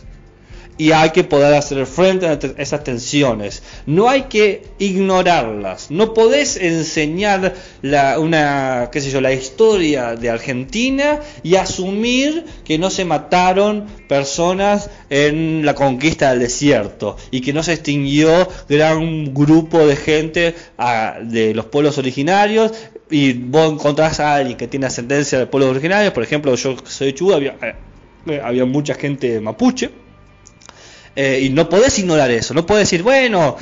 y hay que poder hacer frente a esas tensiones. No hay que ignorarlas. No podés enseñar la, una, qué sé yo, la historia de Argentina y asumir que no se mataron personas en la conquista del desierto y que no se extinguió gran grupo de gente ah, de los pueblos originarios y vos encontrás a alguien que tiene ascendencia de pueblos originarios, por ejemplo, yo soy de Chubut, había, eh, había mucha gente mapuche, eh, y no podés ignorar eso, no podés decir, bueno,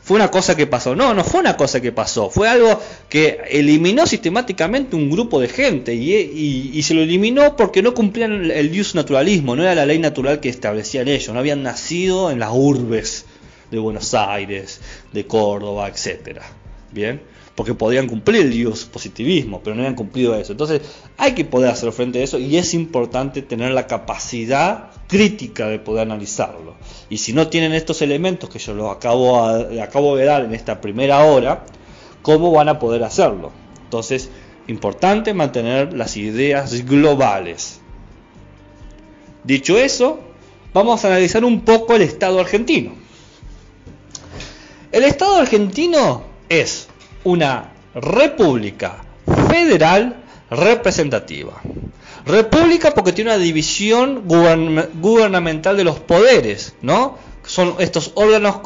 fue una cosa que pasó. No, no fue una cosa que pasó, fue algo que eliminó sistemáticamente un grupo de gente y, se lo eliminó porque no cumplían el dios naturalismo, no era la ley natural que establecían ellos, no habían nacido en las urbes de Buenos Aires, de Córdoba, etcétera. Bien porque podían cumplir el positivismo, pero no habían cumplido eso. Entonces hay que poder hacer frente a eso y es importante tener la capacidad crítica de poder analizarlo. Y si no tienen estos elementos que yo los acabo, acabo de dar en esta primera hora, ¿cómo van a poder hacerlo? Entonces, importante mantener las ideas globales. Dicho eso, vamos a analizar un poco el Estado argentino. El Estado argentino es una república federal representativa. República porque tiene una división gubernamental de los poderes, ¿no? Son estos órganos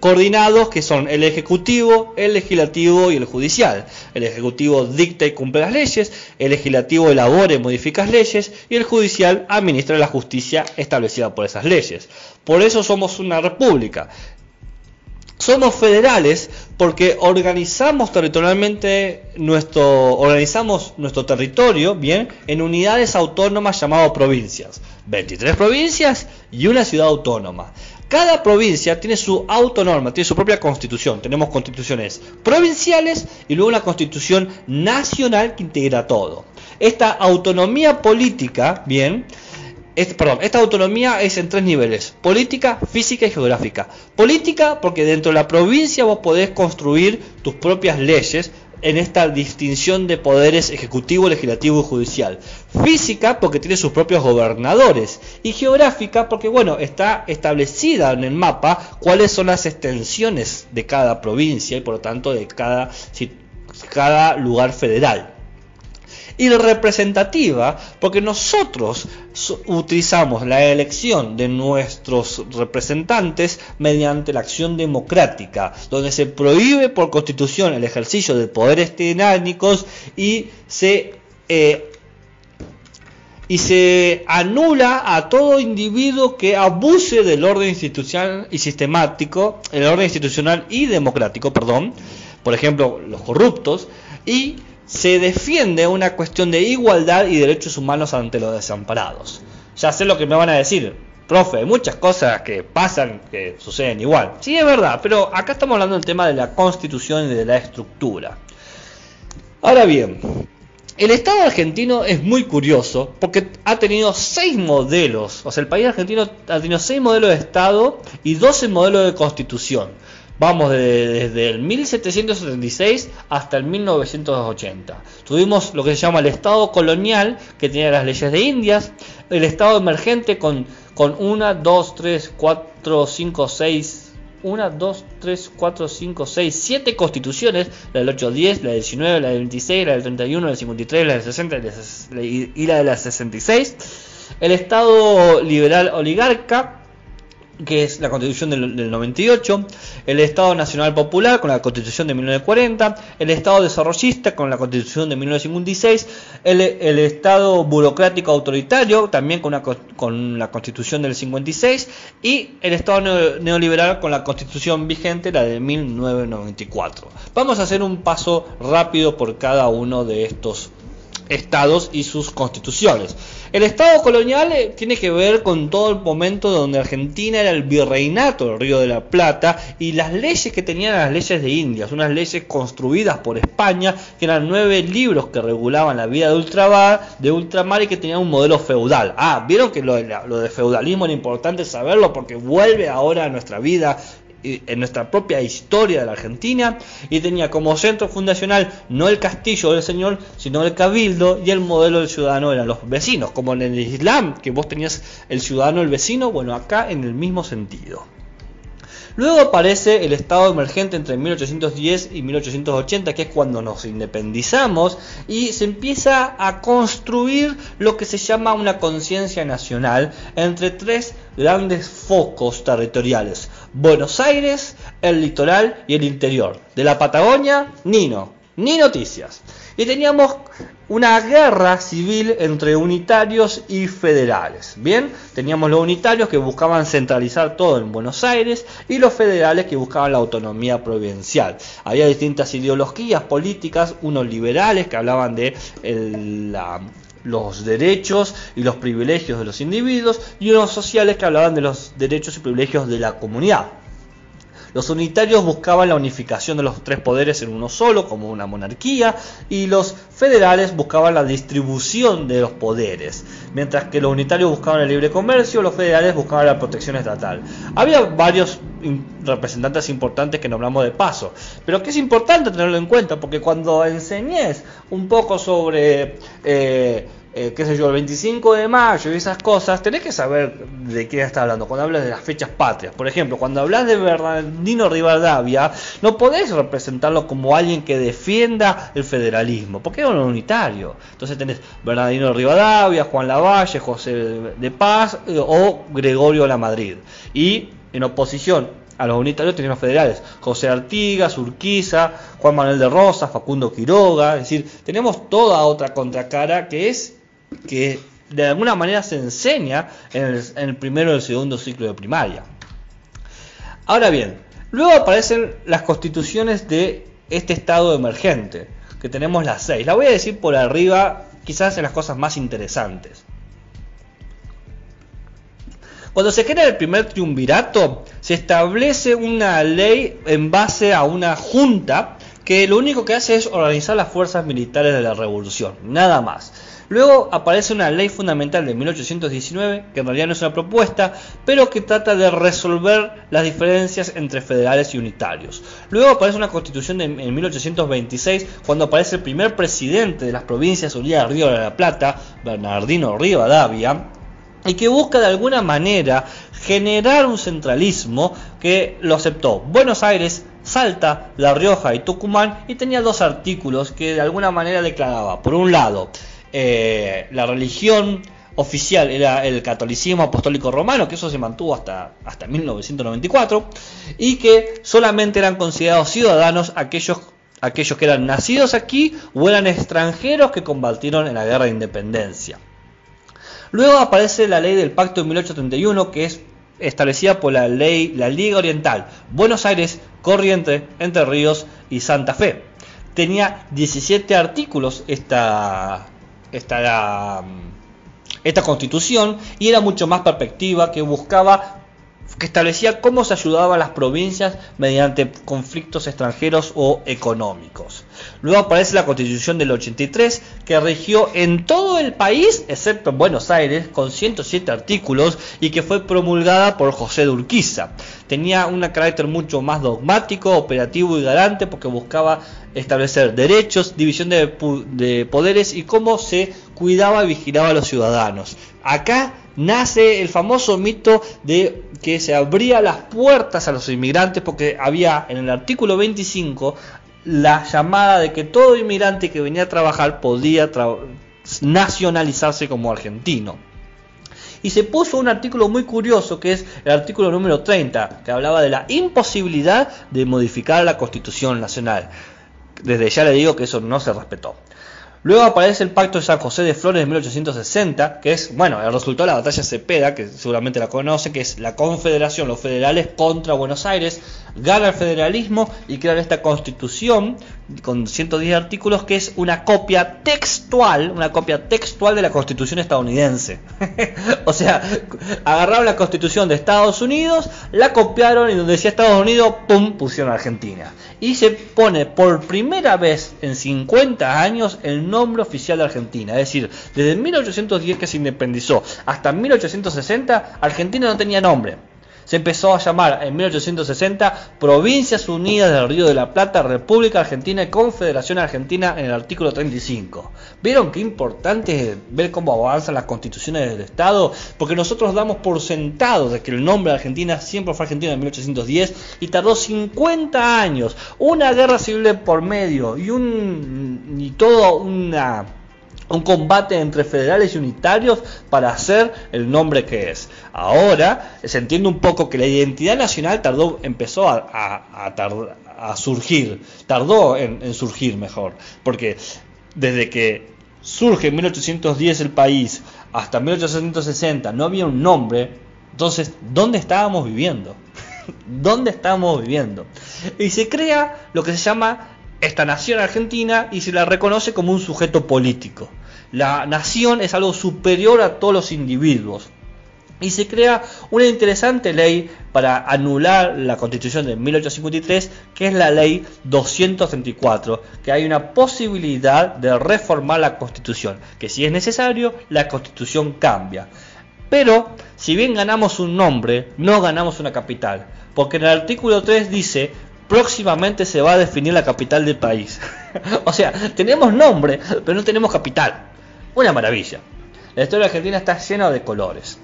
coordinados que son el Ejecutivo, el Legislativo y el Judicial. El Ejecutivo dicta y cumple las leyes, el Legislativo elabora y modifica las leyes y el Judicial administra la justicia establecida por esas leyes. Por eso somos una república. Somos federales porque organizamos territorialmente nuestro, organizamos nuestro territorio, bien, en unidades autónomas llamadas provincias. 23 provincias y una ciudad autónoma. Cada provincia tiene su autonorma, tiene su propia constitución. Tenemos constituciones provinciales y luego una constitución nacional que integra todo. Esta autonomía política, bien, esta autonomía es en tres niveles, política, física y geográfica. Política porque dentro de la provincia vos podés construir tus propias leyes en esta distinción de poderes ejecutivo, legislativo y judicial. Física porque tiene sus propios gobernadores. Y geográfica porque, bueno, está establecida en el mapa cuáles son las extensiones de cada provincia y por lo tanto de cada, cada lugar federal y representativa, porque nosotros utilizamos la elección de nuestros representantes mediante la acción democrática, donde se prohíbe por constitución el ejercicio de poderes tiránicos y se eh, y se anula a todo individuo que abuse del orden institucional y sistemático, el orden institucional y democrático, perdón, por ejemplo, los corruptos, y se defiende una cuestión de igualdad y derechos humanos ante los desamparados. Ya sé lo que me van a decir, profe, hay muchas cosas que pasan que suceden igual. Sí, es verdad, pero acá estamos hablando del tema de la constitución y de la estructura. Ahora bien, el Estado argentino es muy curioso porque ha tenido seis modelos, o sea, el país argentino ha tenido seis modelos de Estado y 12 modelos de constitución. Vamos desde el 1776 hasta el 1980. Tuvimos lo que se llama el Estado colonial, que tenía las leyes de Indias, el Estado emergente con, con 1, 2, 3, 4, 5, 6, 1, 2, 3, 4, 5, 6, 7 constituciones, la del 810, la del 19, la del 26, la del 31, la del 53, la del 60 y la de la 66. El Estado liberal oligarca, que es la constitución del, 98, el Estado Nacional Popular con la constitución de 1940, el Estado desarrollista con la constitución de 1956, el, Estado burocrático autoritario también con, la constitución del 56 y el Estado neoliberal con la constitución vigente, la de 1994. Vamos a hacer un paso rápido por cada uno de estos estados y sus constituciones. El Estado colonial eh, tiene que ver con todo el momento donde Argentina era el virreinato del Río de la Plata y las leyes que tenían las leyes de Indias, unas leyes construidas por España, que eran nueve libros que regulaban la vida de ultramar, de ultramar y que tenían un modelo feudal. Ah, vieron que lo, lo de feudalismo era importante saberlo porque vuelve ahora a nuestra vida en nuestra propia historia de la Argentina y tenía como centro fundacional no el castillo del señor, sino el cabildo y el modelo del ciudadano eran los vecinos, como en el Islam, que vos tenías el ciudadano, el vecino, bueno, acá en el mismo sentido. Luego aparece el estado emergente entre 1810 y 1880, que es cuando nos independizamos, y se empieza a construir lo que se llama una conciencia nacional entre tres grandes focos territoriales. Buenos Aires, el litoral y el interior. De la Patagonia, Nino, ni noticias. Y teníamos una guerra civil entre unitarios y federales. Bien, teníamos los unitarios que buscaban centralizar todo en Buenos Aires y los federales que buscaban la autonomía provincial. Había distintas ideologías políticas, unos liberales que hablaban de los derechos y los privilegios de los individuos y unos sociales que hablaban de los derechos y privilegios de la comunidad. Los unitarios buscaban la unificación de los tres poderes en uno solo, como una monarquía, y los federales buscaban la distribución de los poderes. Mientras que los unitarios buscaban el libre comercio, los federales buscaban la protección estatal. Había varios representantes importantes que nombramos de paso, pero que es importante tenerlo en cuenta, porque cuando enseñes un poco sobre... Eh, eh, qué sé yo, el 25 de mayo y esas cosas, tenés que saber de qué está hablando cuando hablas de las fechas patrias. Por ejemplo, cuando hablas de Bernardino Rivadavia, no podés representarlo como alguien que defienda el federalismo, porque es un unitario. Entonces tenés Bernardino Rivadavia, Juan Lavalle, José de Paz eh, o Gregorio La Madrid. Y en oposición a los unitarios tenemos federales, José Artigas, Urquiza, Juan Manuel de Rosa, Facundo Quiroga, es decir, tenemos toda otra contracara que es que de alguna manera se enseña en el, primero y el segundo ciclo de primaria. Ahora bien, luego aparecen las constituciones de este estado emergente, que tenemos las seis. La voy a decir por arriba, quizás en las cosas más interesantes. Cuando se crea el primer triunvirato, se establece una ley en base a una junta que lo único que hace es organizar las fuerzas militares de la revolución, nada más. Luego aparece una ley fundamental de 1819, que en realidad no es una propuesta, pero que trata de resolver las diferencias entre federales y unitarios. Luego aparece una constitución en 1826, cuando aparece el primer presidente de las provincias unidas de Río de la Plata, Bernardino Rivadavia, y que busca de alguna manera generar un centralismo que lo aceptó Buenos Aires, Salta, La Rioja y Tucumán y tenía dos artículos que de alguna manera declaraba, por un lado, eh, la religión oficial era el catolicismo apostólico romano, que eso se mantuvo hasta, hasta 1994, y que solamente eran considerados ciudadanos aquellos, aquellos que eran nacidos aquí o eran extranjeros que combatieron en la guerra de independencia. Luego aparece la ley del Pacto de 1831, que es establecida por la ley, la Liga Oriental, Buenos Aires, Corrientes, Entre Ríos y Santa Fe. Tenía 17 artículos esta, esta, esta constitución y era mucho más perspectiva que buscaba que establecía cómo se ayudaba a las provincias mediante conflictos extranjeros o económicos. Luego aparece la Constitución del 83 que rigió en todo el país, excepto en Buenos Aires, con 107 artículos y que fue promulgada por José de Urquiza. Tenía un carácter mucho más dogmático, operativo y garante porque buscaba establecer derechos, división de, de poderes y cómo se cuidaba y vigilaba a los ciudadanos. Acá nace el famoso mito de que se abría las puertas a los inmigrantes porque había en el artículo 25 la llamada de que todo inmigrante que venía a trabajar podía nacionalizarse como argentino. Y se puso un artículo muy curioso que es el artículo número 30, que hablaba de la imposibilidad de modificar la constitución nacional. Desde ya le digo que eso no se respetó. Luego aparece el Pacto de San José de Flores de 1860, que es, bueno, el resultado de la batalla Cepeda, que seguramente la conoce, que es la confederación, los federales contra Buenos Aires, gana el federalismo y crea esta constitución con 110 artículos que es una copia textual, una copia textual de la constitución estadounidense. o sea, agarraron la constitución de Estados Unidos, la copiaron y donde decía Estados Unidos, ¡pum!, pusieron Argentina. Y se pone por primera vez en 50 años el nombre oficial de Argentina. Es decir, desde 1810 que se independizó hasta 1860, Argentina no tenía nombre se empezó a llamar en 1860 Provincias Unidas del Río de la Plata, República Argentina y Confederación Argentina en el artículo 35. ¿Vieron qué importante es ver cómo avanzan las constituciones del Estado? Porque nosotros damos por sentado de que el nombre de Argentina siempre fue Argentina en 1810 y tardó 50 años, una guerra civil por medio y un y todo una un combate entre federales y unitarios para hacer el nombre que es. Ahora se entiende un poco que la identidad nacional tardó, empezó a, a, surgir, tardó en, en, surgir mejor, porque desde que surge en 1810 el país hasta 1860 no había un nombre, entonces, ¿dónde estábamos viviendo? ¿Dónde estábamos viviendo? Y se crea lo que se llama esta nación argentina y se la reconoce como un sujeto político. La nación es algo superior a todos los individuos. Y se crea una interesante ley para anular la constitución de 1853, que es la ley 234, que hay una posibilidad de reformar la constitución, que si es necesario, la constitución cambia. Pero, si bien ganamos un nombre, no ganamos una capital, porque en el artículo 3 dice próximamente se va a definir la capital del país. o sea, tenemos nombre, pero no tenemos capital. Una maravilla. La historia argentina está llena de colores.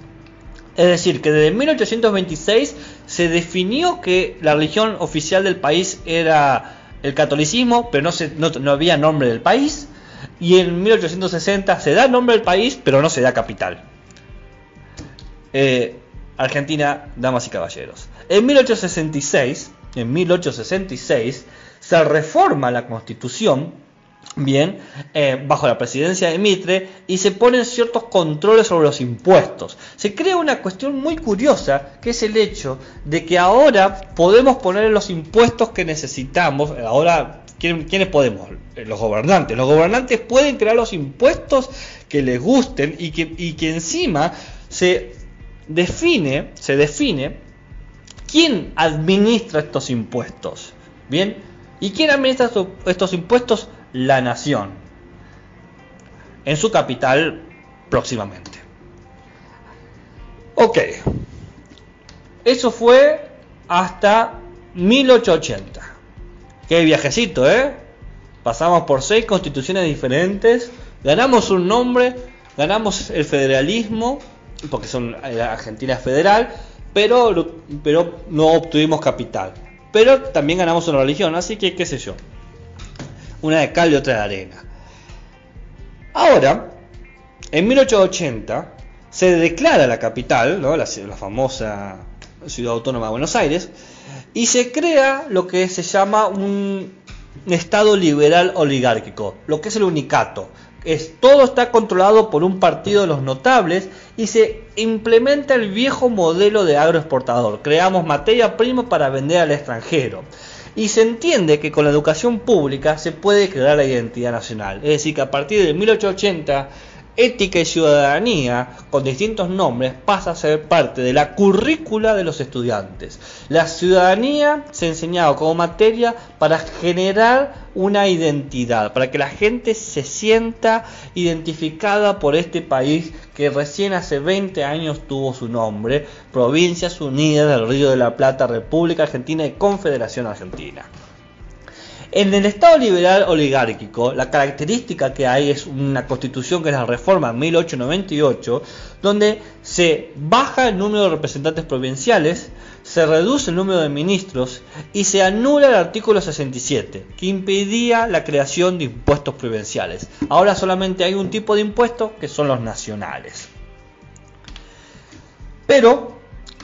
Es decir, que desde 1826 se definió que la religión oficial del país era el catolicismo, pero no, se, no, había nombre del país. Y en 1860 se da nombre del país, pero no se da capital. Eh, Argentina, damas y caballeros. En 1866 en 1866, se reforma la constitución, bien, eh, bajo la presidencia de Mitre, y se ponen ciertos controles sobre los impuestos. Se crea una cuestión muy curiosa, que es el hecho de que ahora podemos poner los impuestos que necesitamos, ahora ¿Quiénes podemos? Eh, los gobernantes. Los gobernantes pueden crear los impuestos que les gusten y que, y que encima se define, se define ¿Quién administra estos impuestos? Bien, ¿y quién administra estos impuestos? La nación. En su capital próximamente. Ok. Eso fue hasta 1880. Qué viajecito, ¿eh? Pasamos por seis constituciones diferentes, ganamos un nombre, ganamos el federalismo, porque son la Argentina federal, pero, pero no obtuvimos capital. Pero también ganamos una religión, así que qué sé yo. Una de cal y otra de arena. Ahora, en 1880 se declara la capital, ¿no? la, la famosa ciudad autónoma de Buenos Aires, y se crea lo que se llama un Estado liberal oligárquico, lo que es el unicato, es, todo está controlado por un partido de los notables y se implementa el viejo modelo de agroexportador. Creamos materia prima para vender al extranjero. Y se entiende que con la educación pública se puede crear la identidad nacional. Es decir, que a partir de 1880 Ética y Ciudadanía, con distintos nombres, pasa a ser parte de la currícula de los estudiantes. La ciudadanía se ha enseñado como materia para generar una identidad, para que la gente se sienta identificada por este país que recién hace 20 años tuvo su nombre, Provincias Unidas del Río de la Plata, República Argentina y Confederación Argentina. En el Estado liberal oligárquico, la característica que hay es una constitución que es la reforma 1898, donde se baja el número de representantes provinciales, se reduce el número de ministros y se anula el artículo 67, que impedía la creación de impuestos provinciales. Ahora solamente hay un tipo de impuestos que son los nacionales. Pero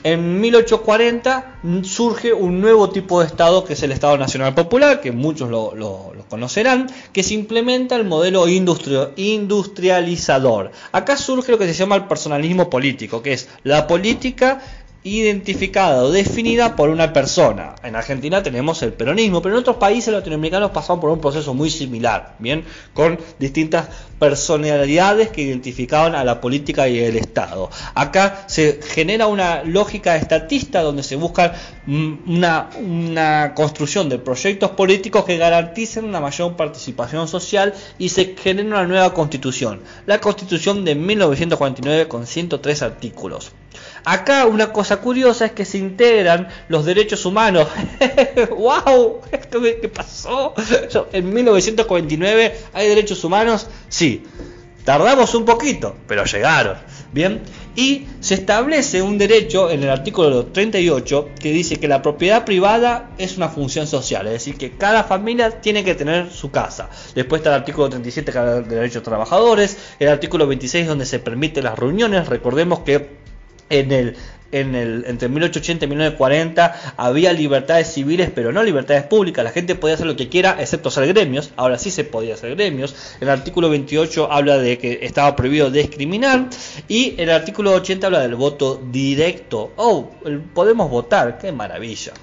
en 1840 surge un nuevo tipo de Estado que es el Estado Nacional Popular, que muchos lo, conocerán, que se implementa el modelo industrializador. Acá surge lo que se llama el personalismo político, que es la política identificada o definida por una persona. En Argentina tenemos el peronismo, pero en otros países latinoamericanos pasaron por un proceso muy similar, bien, con distintas personalidades que identificaban a la política y el Estado. Acá se genera una lógica estatista donde se busca mm, una, construcción de proyectos políticos que garanticen una mayor participación social y se genera una nueva constitución, la constitución de 1949 con 103 artículos. Acá una cosa curiosa es que se integran los derechos humanos. ¡Wow! ¿Qué pasó? En 1949 hay derechos humanos. Sí, tardamos un poquito, pero llegaron. Bien, y se establece un derecho en el artículo 38 que dice que la propiedad privada es una función social, es decir, que cada familia tiene que tener su casa. Después está el artículo 37 que habla de derechos trabajadores, el artículo 26 donde se permiten las reuniones, recordemos que en el, en el, entre 1880 y 1940 había libertades civiles, pero no libertades públicas. La gente podía hacer lo que quiera, excepto ser gremios. Ahora sí se podía hacer gremios. El artículo 28 habla de que estaba prohibido discriminar. Y el artículo 80 habla del voto directo. Oh, podemos votar, qué maravilla.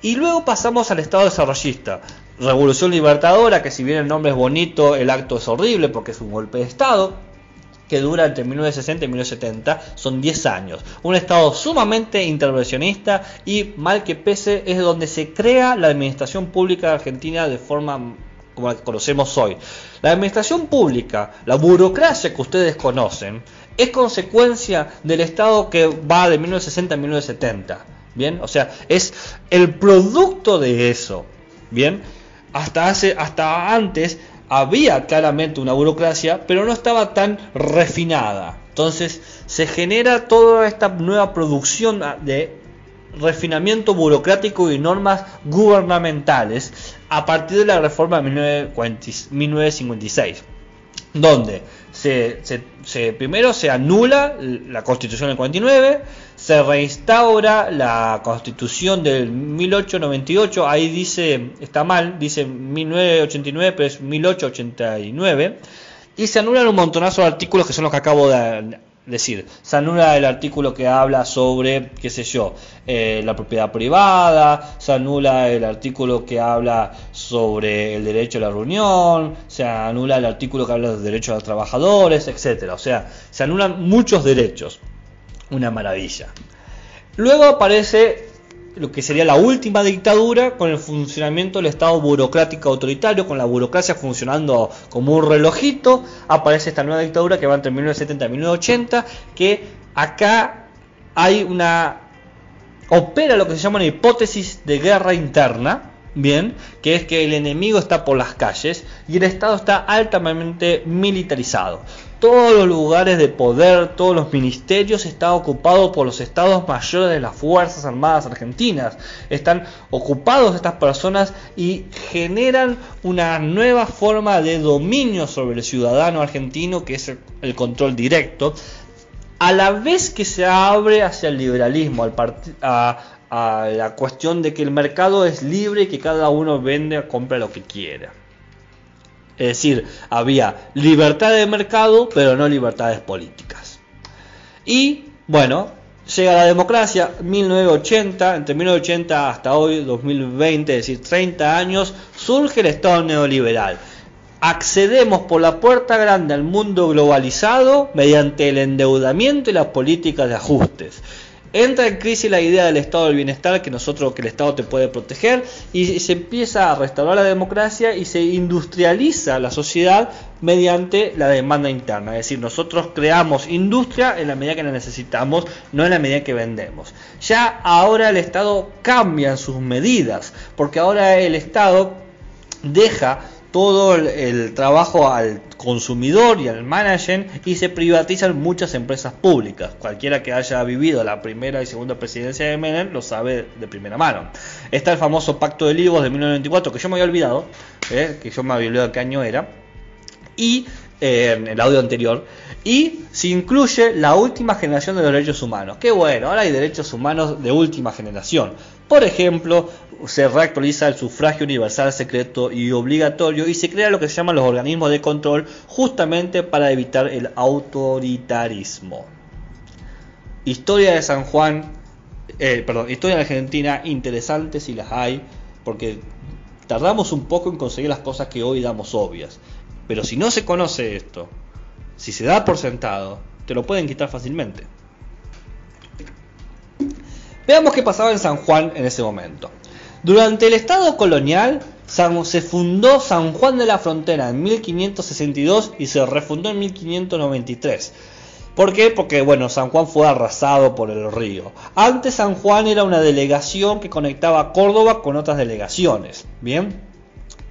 Y luego pasamos al Estado desarrollista. Revolución Libertadora, que si bien el nombre es bonito, el acto es horrible porque es un golpe de Estado que dura entre 1960 y 1970, son 10 años. Un Estado sumamente intervencionista y mal que pese es donde se crea la administración pública argentina de forma como la conocemos hoy. La administración pública, la burocracia que ustedes conocen, es consecuencia del Estado que va de 1960 a 1970. Bien, o sea, es el producto de eso. Bien, hasta hace, hasta antes había claramente una burocracia, pero no estaba tan refinada. Entonces se genera toda esta nueva producción de refinamiento burocrático y normas gubernamentales a partir de la reforma de 1956, donde se, primero se anula la constitución del 49, se reinstaura la constitución del 1898, ahí dice, está mal, dice 1989, pero es 1889, y se anulan un montonazo de artículos que son los que acabo de decir. Se anula el artículo que habla sobre, qué sé yo, eh, la propiedad privada, se anula el artículo que habla sobre el derecho a la reunión, se anula el artículo que habla de los derechos de los trabajadores, etcétera. O sea, se anulan muchos derechos una maravilla. Luego aparece lo que sería la última dictadura con el funcionamiento del Estado burocrático autoritario, con la burocracia funcionando como un relojito, aparece esta nueva dictadura que va entre 1970 y 1980, que acá hay una... opera lo que se llama una hipótesis de guerra interna, bien, que es que el enemigo está por las calles y el Estado está altamente militarizado todos los lugares de poder, todos los ministerios están ocupados por los estados mayores de las Fuerzas Armadas Argentinas. Están ocupados estas personas y generan una nueva forma de dominio sobre el ciudadano argentino que es el, control directo, a la vez que se abre hacia el liberalismo, al a, a la cuestión de que el mercado es libre y que cada uno vende o compra lo que quiera. Es decir, había libertad de mercado, pero no libertades políticas. Y bueno, llega la democracia, 1980, entre 1980 hasta hoy, 2020, es decir, 30 años, surge el Estado neoliberal. Accedemos por la puerta grande al mundo globalizado mediante el endeudamiento y las políticas de ajustes entra en crisis la idea del estado del bienestar que nosotros que el estado te puede proteger y se empieza a restaurar la democracia y se industrializa la sociedad mediante la demanda interna. Es decir nosotros creamos industria en la medida que la necesitamos no en la medida que vendemos. Ya ahora el estado cambia sus medidas porque ahora el estado deja todo el, trabajo al consumidor y al manager y se privatizan muchas empresas públicas. Cualquiera que haya vivido la primera y segunda presidencia de Menem lo sabe de primera mano. Está el famoso Pacto de Ligos de 1994 que yo me había olvidado, eh, que yo me había olvidado qué año era, y eh, en el audio anterior, y se incluye la última generación de los derechos humanos. Qué bueno, ahora hay derechos humanos de última generación. Por ejemplo, se reactualiza el sufragio universal secreto y obligatorio y se crea lo que se llaman los organismos de control justamente para evitar el autoritarismo. Historia de San Juan, eh, perdón, historia de Argentina interesante si las hay, porque tardamos un poco en conseguir las cosas que hoy damos obvias. Pero si no se conoce esto, si se da por sentado, te lo pueden quitar fácilmente. Veamos qué pasaba en San Juan en ese momento. Durante el Estado colonial se fundó San Juan de la Frontera en 1562 y se refundó en 1593. ¿Por qué? Porque bueno, San Juan fue arrasado por el río. Antes San Juan era una delegación que conectaba Córdoba con otras delegaciones. Bien.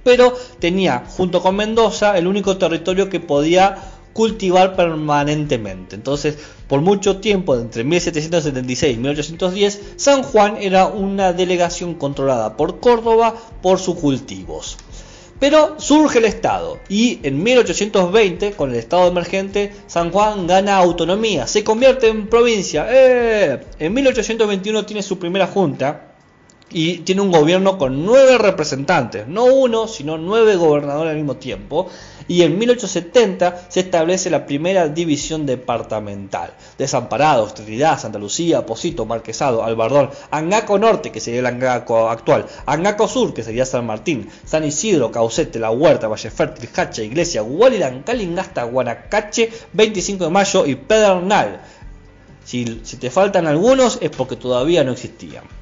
Pero tenía, junto con Mendoza, el único territorio que podía cultivar permanentemente. Entonces, por mucho tiempo, entre 1776 y 1810, San Juan era una delegación controlada por Córdoba por sus cultivos. Pero surge el Estado y en 1820, con el Estado emergente, San Juan gana autonomía, se convierte en provincia. ¡Eh! En 1821 tiene su primera junta y tiene un gobierno con nueve representantes, no uno, sino nueve gobernadores al mismo tiempo. Y en 1870 se establece la primera división departamental. Desamparados, Trinidad, Santa Lucía, Posito, Marquesado, Albardón, Angaco Norte, que sería el Angaco actual, Angaco Sur, que sería San Martín, San Isidro, Caucete, La Huerta, Valle Fértil, Hacha, Iglesia, Gualirán, Calingasta, Guanacache, 25 de mayo y Pedernal. Si, si te faltan algunos es porque todavía no existían.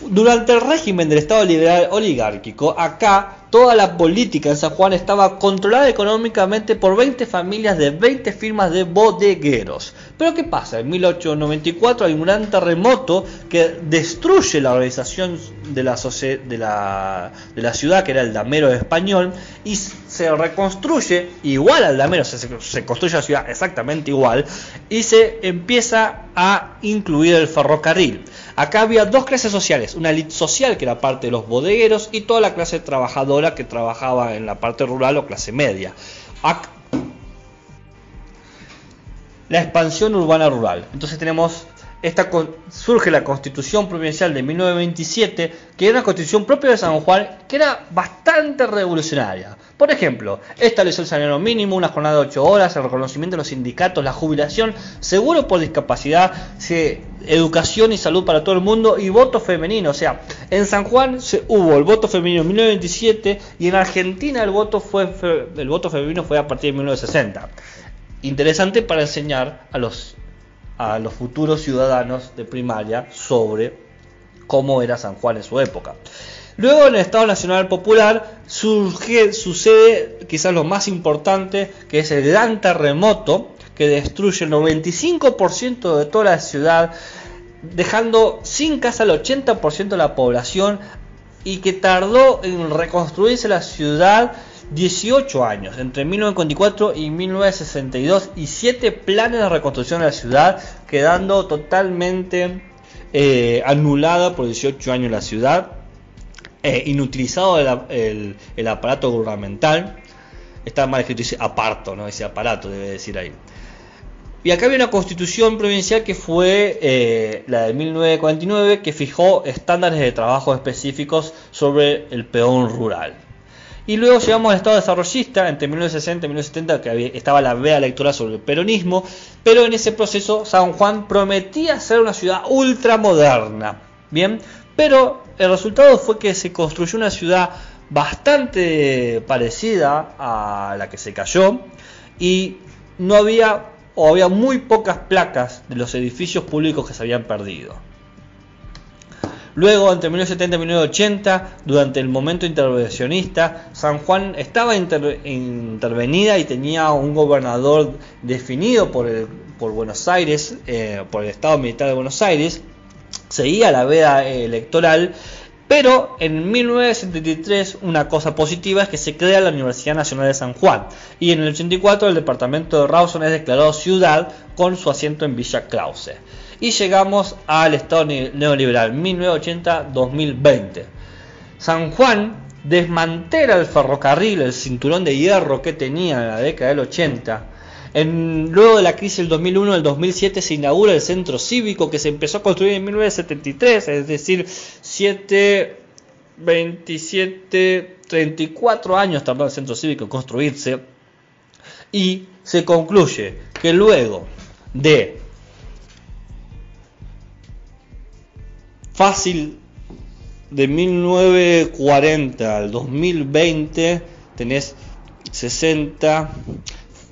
Durante el régimen del Estado liberal oligárquico, acá toda la política en San Juan estaba controlada económicamente por 20 familias de 20 firmas de bodegueros. Pero ¿qué pasa? En 1894 hay un gran terremoto que destruye la organización de la, ciudad, que era el damero español, y se reconstruye igual al damero, se construye la ciudad exactamente igual, y se empieza a incluir el ferrocarril. Acá había dos clases sociales, una élite social que era parte de los bodegueros y toda la clase trabajadora que trabajaba en la parte rural o clase media. la expansión urbana rural. Entonces tenemos esta surge la Constitución Provincial de 1927, que era una constitución propia de San Juan, que era bastante revolucionaria. Por ejemplo, estableció el salario mínimo, una jornada de 8 horas, el reconocimiento de los sindicatos, la jubilación, seguro por discapacidad, educación y salud para todo el mundo y voto femenino. O sea, en San Juan se, hubo el voto femenino en 1927 y en Argentina el voto, fue, el voto femenino fue a partir de 1960. Interesante para enseñar a los a los futuros ciudadanos de primaria sobre cómo era San Juan en su época. Luego en el Estado Nacional Popular surge, sucede quizás lo más importante, que es el gran terremoto que destruye el 95% de toda la ciudad, dejando sin casa el 80% de la población y que tardó en reconstruirse la ciudad 18 años, entre 1954 y 1962, y 7 planes de reconstrucción de la ciudad, quedando totalmente eh, anulada por 18 años la ciudad, eh, inutilizado el, aparato gubernamental, está mal escrito, dice aparto, no dice aparato, debe decir ahí. Y acá había una constitución provincial que fue eh, la de 1949, que fijó estándares de trabajo específicos sobre el peón rural. Y luego llegamos al estado desarrollista, entre 1960 y 1970, que estaba la vea electoral sobre el peronismo, pero en ese proceso San Juan prometía ser una ciudad ultramoderna. Bien, pero el resultado fue que se construyó una ciudad bastante parecida a la que se cayó y no había o había muy pocas placas de los edificios públicos que se habían perdido. Luego, entre 1970 y 1980, durante el momento intervencionista, San Juan estaba intervenida y tenía un gobernador definido por, por Buenos Aires, eh, por el Estado Militar de Buenos Aires, seguía la veda electoral, pero en 1973 una cosa positiva es que se crea la Universidad Nacional de San Juan y en el 84 el departamento de Rawson es declarado ciudad con su asiento en Villa Clause y llegamos al Estado neoliberal 1980-2020. San Juan desmantela el ferrocarril, el cinturón de hierro que tenía en la década del 80. Luego de la crisis del 2001 el 2007 se inaugura el centro cívico que se empezó a construir en 1973, es decir, 7, 27, 34 años tardó el centro cívico en construirse. Y se concluye que luego de fácil de 1940 al 2020 tenés 60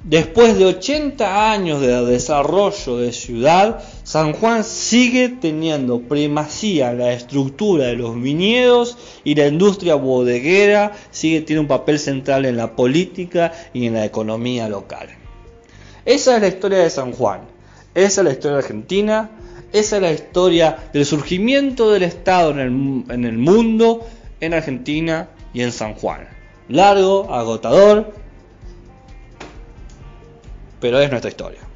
después de 80 años de desarrollo de ciudad San Juan sigue teniendo primacía la estructura de los viñedos y la industria bodeguera sigue tiene un papel central en la política y en la economía local esa es la historia de San Juan esa es la historia de Argentina esa es la historia del surgimiento del Estado en en el mundo, en Argentina y en San Juan. Largo, agotador, pero es nuestra historia.